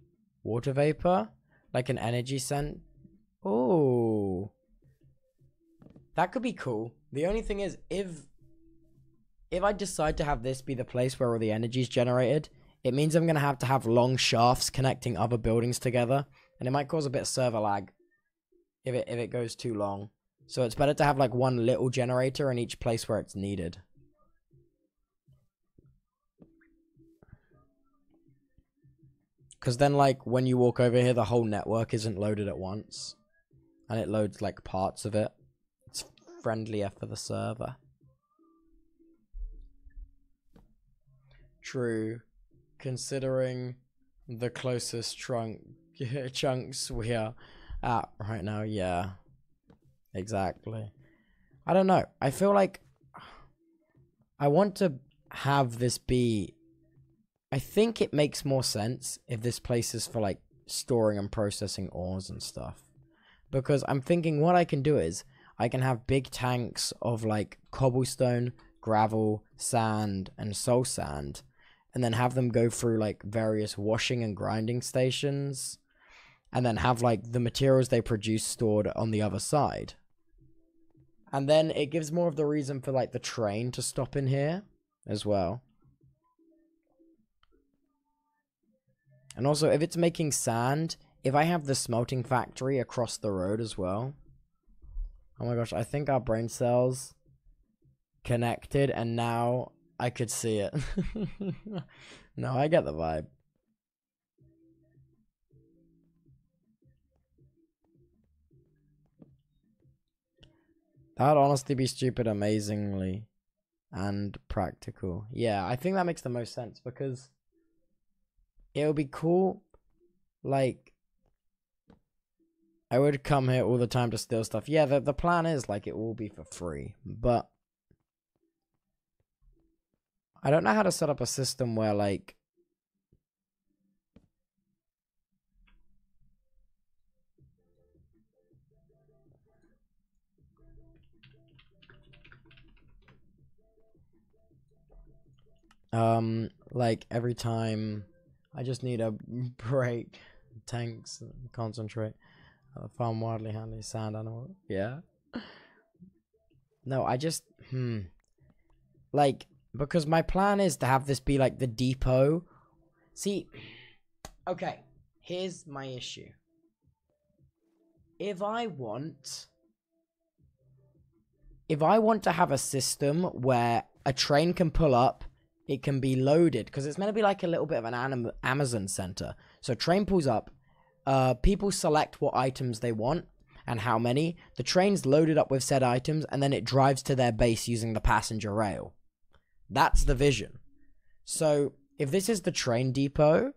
water vapor, like an energy scent. Oh, that could be cool. The only thing is, if if I decide to have this be the place where all the energy is generated, it means I'm to have to have long shafts connecting other buildings together, and it might cause a bit of server lag if it if it goes too long. So it's better to have like one little generator in each place where it's needed. Because then, like, when you walk over here, the whole network isn't loaded at once. And it loads, like, parts of it. It's friendlier for the server. True. Considering the closest trunk chunks we are at right now, yeah. Exactly. I don't know. I feel like I want to have this be I think it makes more sense if this place is for like storing and processing ores and stuff. Because I'm thinking what I can do is I can have big tanks of like cobblestone, gravel, sand, and soul sand and then have them go through like various washing and grinding stations and then have like the materials they produce stored on the other side And then it gives more of the reason for like the train to stop in here as well. And also, if it's making sand, if I have the smelting factory across the road as well. Oh my gosh, I think our brain cells connected and now I could see it. no, I get the vibe. That'd honestly be stupid amazingly and practical. Yeah, I think that makes the most sense because it would be cool like I would come here all the time to steal stuff. Yeah, the the plan is like it will be for free, but I don't know how to set up a system where like um like every time I just need a break tanks concentrate uh, farm wildly handy sand animal yeah no I just hmm like because my plan is to have this be like the depot. See, okay, here's my issue. If I want if I want to have a system where a train can pull up, it can be loaded because it's meant to be like a little bit of an anim- Amazon center. So train pulls up, uh, people select what items they want and how many. The train's loaded up with said items, and then it drives to their base using the passenger rail. That's the vision. So if this is the train depot,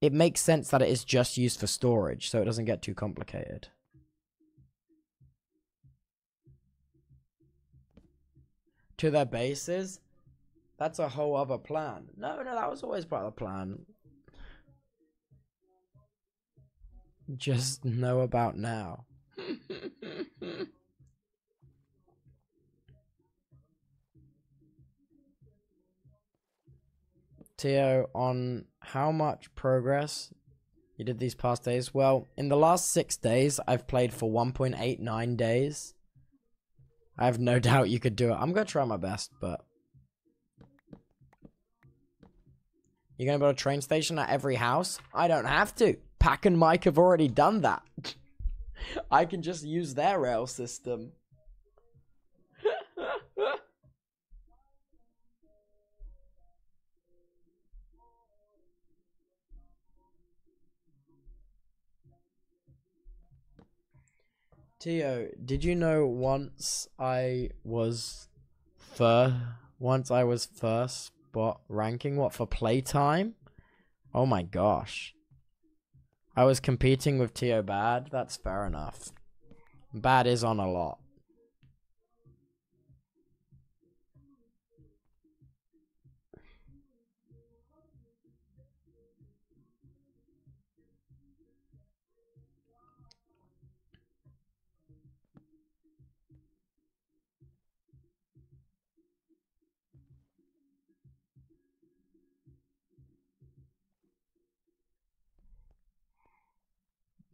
it makes sense that it is just used for storage, so it doesn't get too complicated. To their bases? That's a whole other plan. No, no, that was always part of the plan. Just know about now. Tio, on how much progress you did these past days? Well, in the last six days, I've played for 1.89 days. I have no doubt you could do it. I'm going to try my best, but... You're going to build a train station at every house? I don't have to. Pac and Mike have already done that. I can just use their rail system. Tio, did you know once I was fir once I was first spot ranking what for playtime? Oh my gosh. I was competing with Tio Bad, that's fair enough. Bad is on a lot.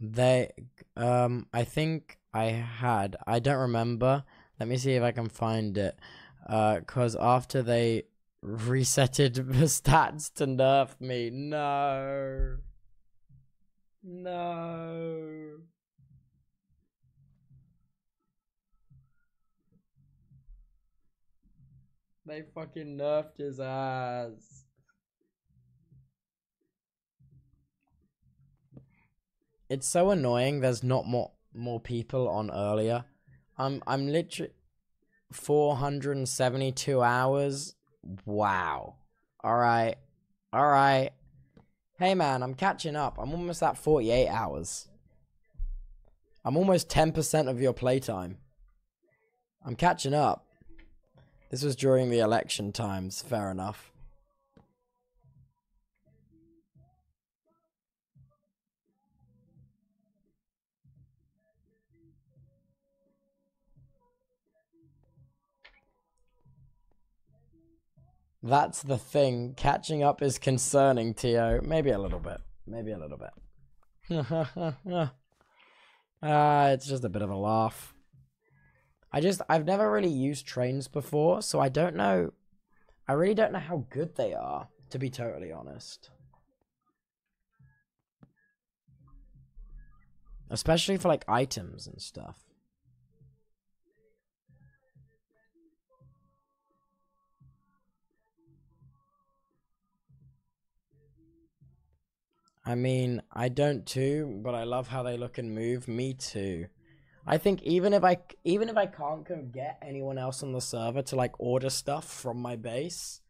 They, um, I think I had. I don't remember. Let me see if I can find it. Uh, cause after they resetted the stats to nerf me, no, no. They fucking nerfed his ass. It's so annoying. There's not more more people on earlier. I'm I'm literally 472 hours. Wow. All right. All right. Hey man, I'm catching up. I'm almost at 48 hours. I'm almost 10% of your playtime. I'm catching up. This was during the election times, fair enough. That's the thing. Catching up is concerning, Tio. Maybe a little bit. Maybe a little bit. Ah, it's just a bit of a laugh. I just I've never really used trains before, so I don't know. I really don't know how good they are, to be totally honest. Especially for like items and stuff. I mean, I don't too, but I love how they look and move. Me too. I think even if I even if I can't go get anyone else on the server to like order stuff from my base,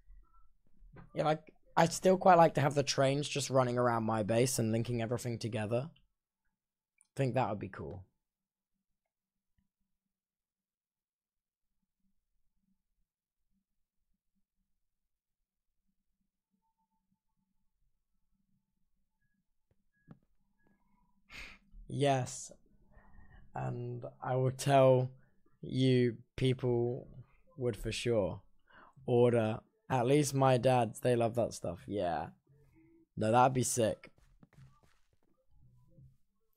yeah, like I'd still quite like to have the trains just running around my base and linking everything together. I think that would be cool. Yes, and I will tell you people would for sure order. At least my dads, they love that stuff. Yeah. No, that'd be sick.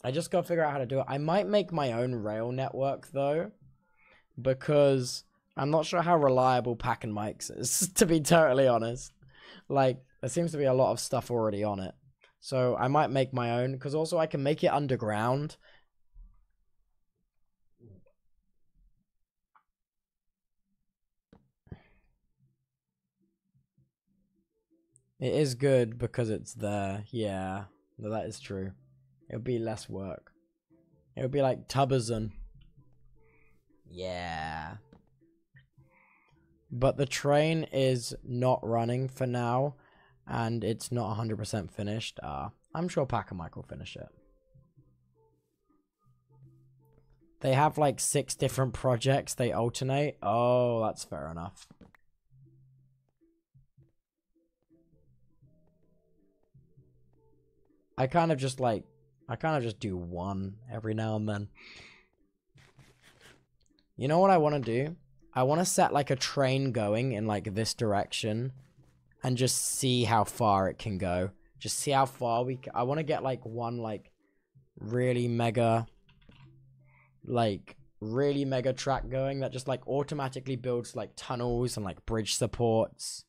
I just gotta figure out how to do it. I might make my own rail network though, because I'm not sure how reliable Pac and Mike's is, to be totally honest. Like, there seems to be a lot of stuff already on it. So I might make my own, because also I can make it underground. It is good because it's there. Yeah, that is true. It'll be less work. It'll be like Tubbazon. Yeah. But the train is not running for now, and it's not 100% finished. Uh, I'm sure Pac and Mike will finish it. They have like six different projects they alternate. Oh, that's fair enough. I kind of just like I kind of just do one every now and then. You know what I want to do? I want to set like a train going in like this direction and just see how far it can go. Just see how far we I want to get like one like really mega like really mega track going that just like automatically builds like tunnels and like bridge supports.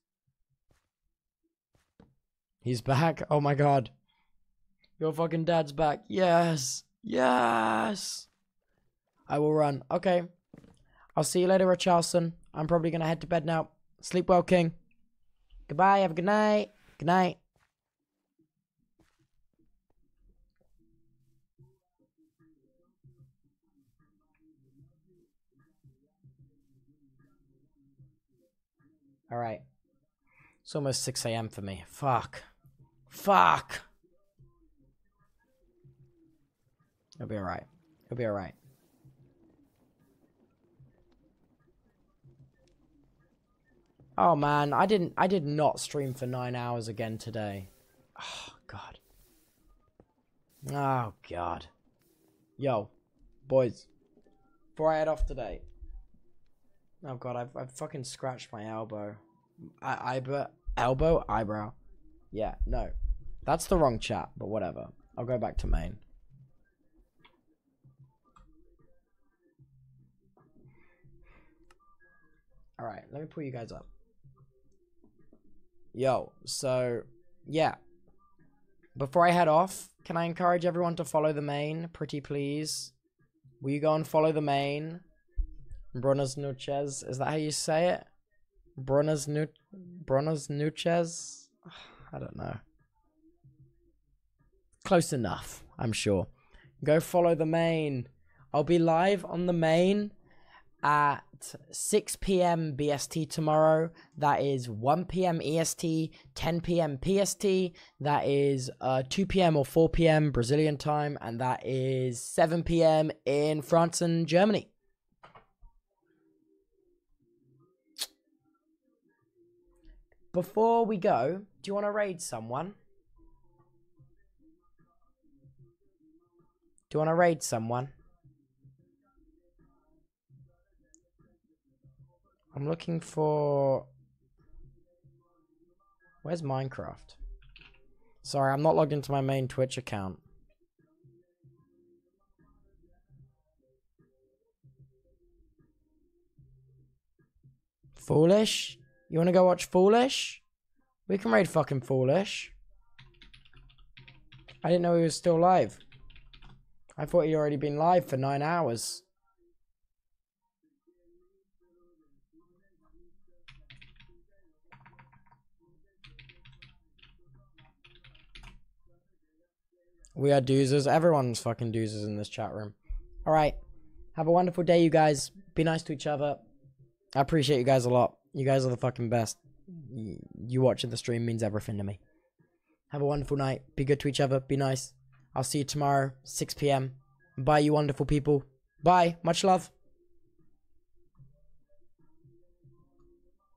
He's back. Oh my god. Your fucking dad's back. Yes. Yes. I will run. Okay. I'll see you later, Richarlyson. I'm probably going to head to bed now. Sleep well, King. Goodbye. Have a good night. Good night. All right. It's almost 6 a.m. for me. Fuck. Fuck. It'll be alright. It'll be alright. Oh man, I didn't I did not stream for nine hours again today. Oh god. Oh god. Yo, boys. Before I head off today. Oh god, I've I've fucking scratched my elbow. I eyebrow elbow eyebrow. Yeah, no. That's the wrong chat, but whatever. I'll go back to main. All right, let me pull you guys up. Yo, so yeah. Before I head off, can I encourage everyone to follow the main, pretty please? Will you go and follow the main? Brunas Nuchez, is that how you say it? Brunas Nu Brunas Nuchez? I don't know. Close enough, I'm sure. Go follow the main. I'll be live on the main at 6 p.m. BST tomorrow. That is 1 p.m. EST, 10 p.m. PST. That is uh, 2 p.m. or 4 p.m. Brazilian time, and that is 7 p.m. in France and Germany. Before we go, do you want to raid someone? Do you want to raid someone? I'm looking for. Where's Minecraft? Sorry, I'm not logged into my main Twitch account. Foolish? You wanna go watch Foolish? We can raid fucking Foolish. I didn't know he was still live. I thought he'd already been live for nine hours. We are doozers. Everyone's fucking doozers in this chat room. All right. Have a wonderful day, you guys. Be nice to each other. I appreciate you guys a lot. You guys are the fucking best. You watching the stream means everything to me. Have a wonderful night. Be good to each other. Be nice. I'll see you tomorrow, 6 p.m. Bye, you wonderful people. Bye. Much love.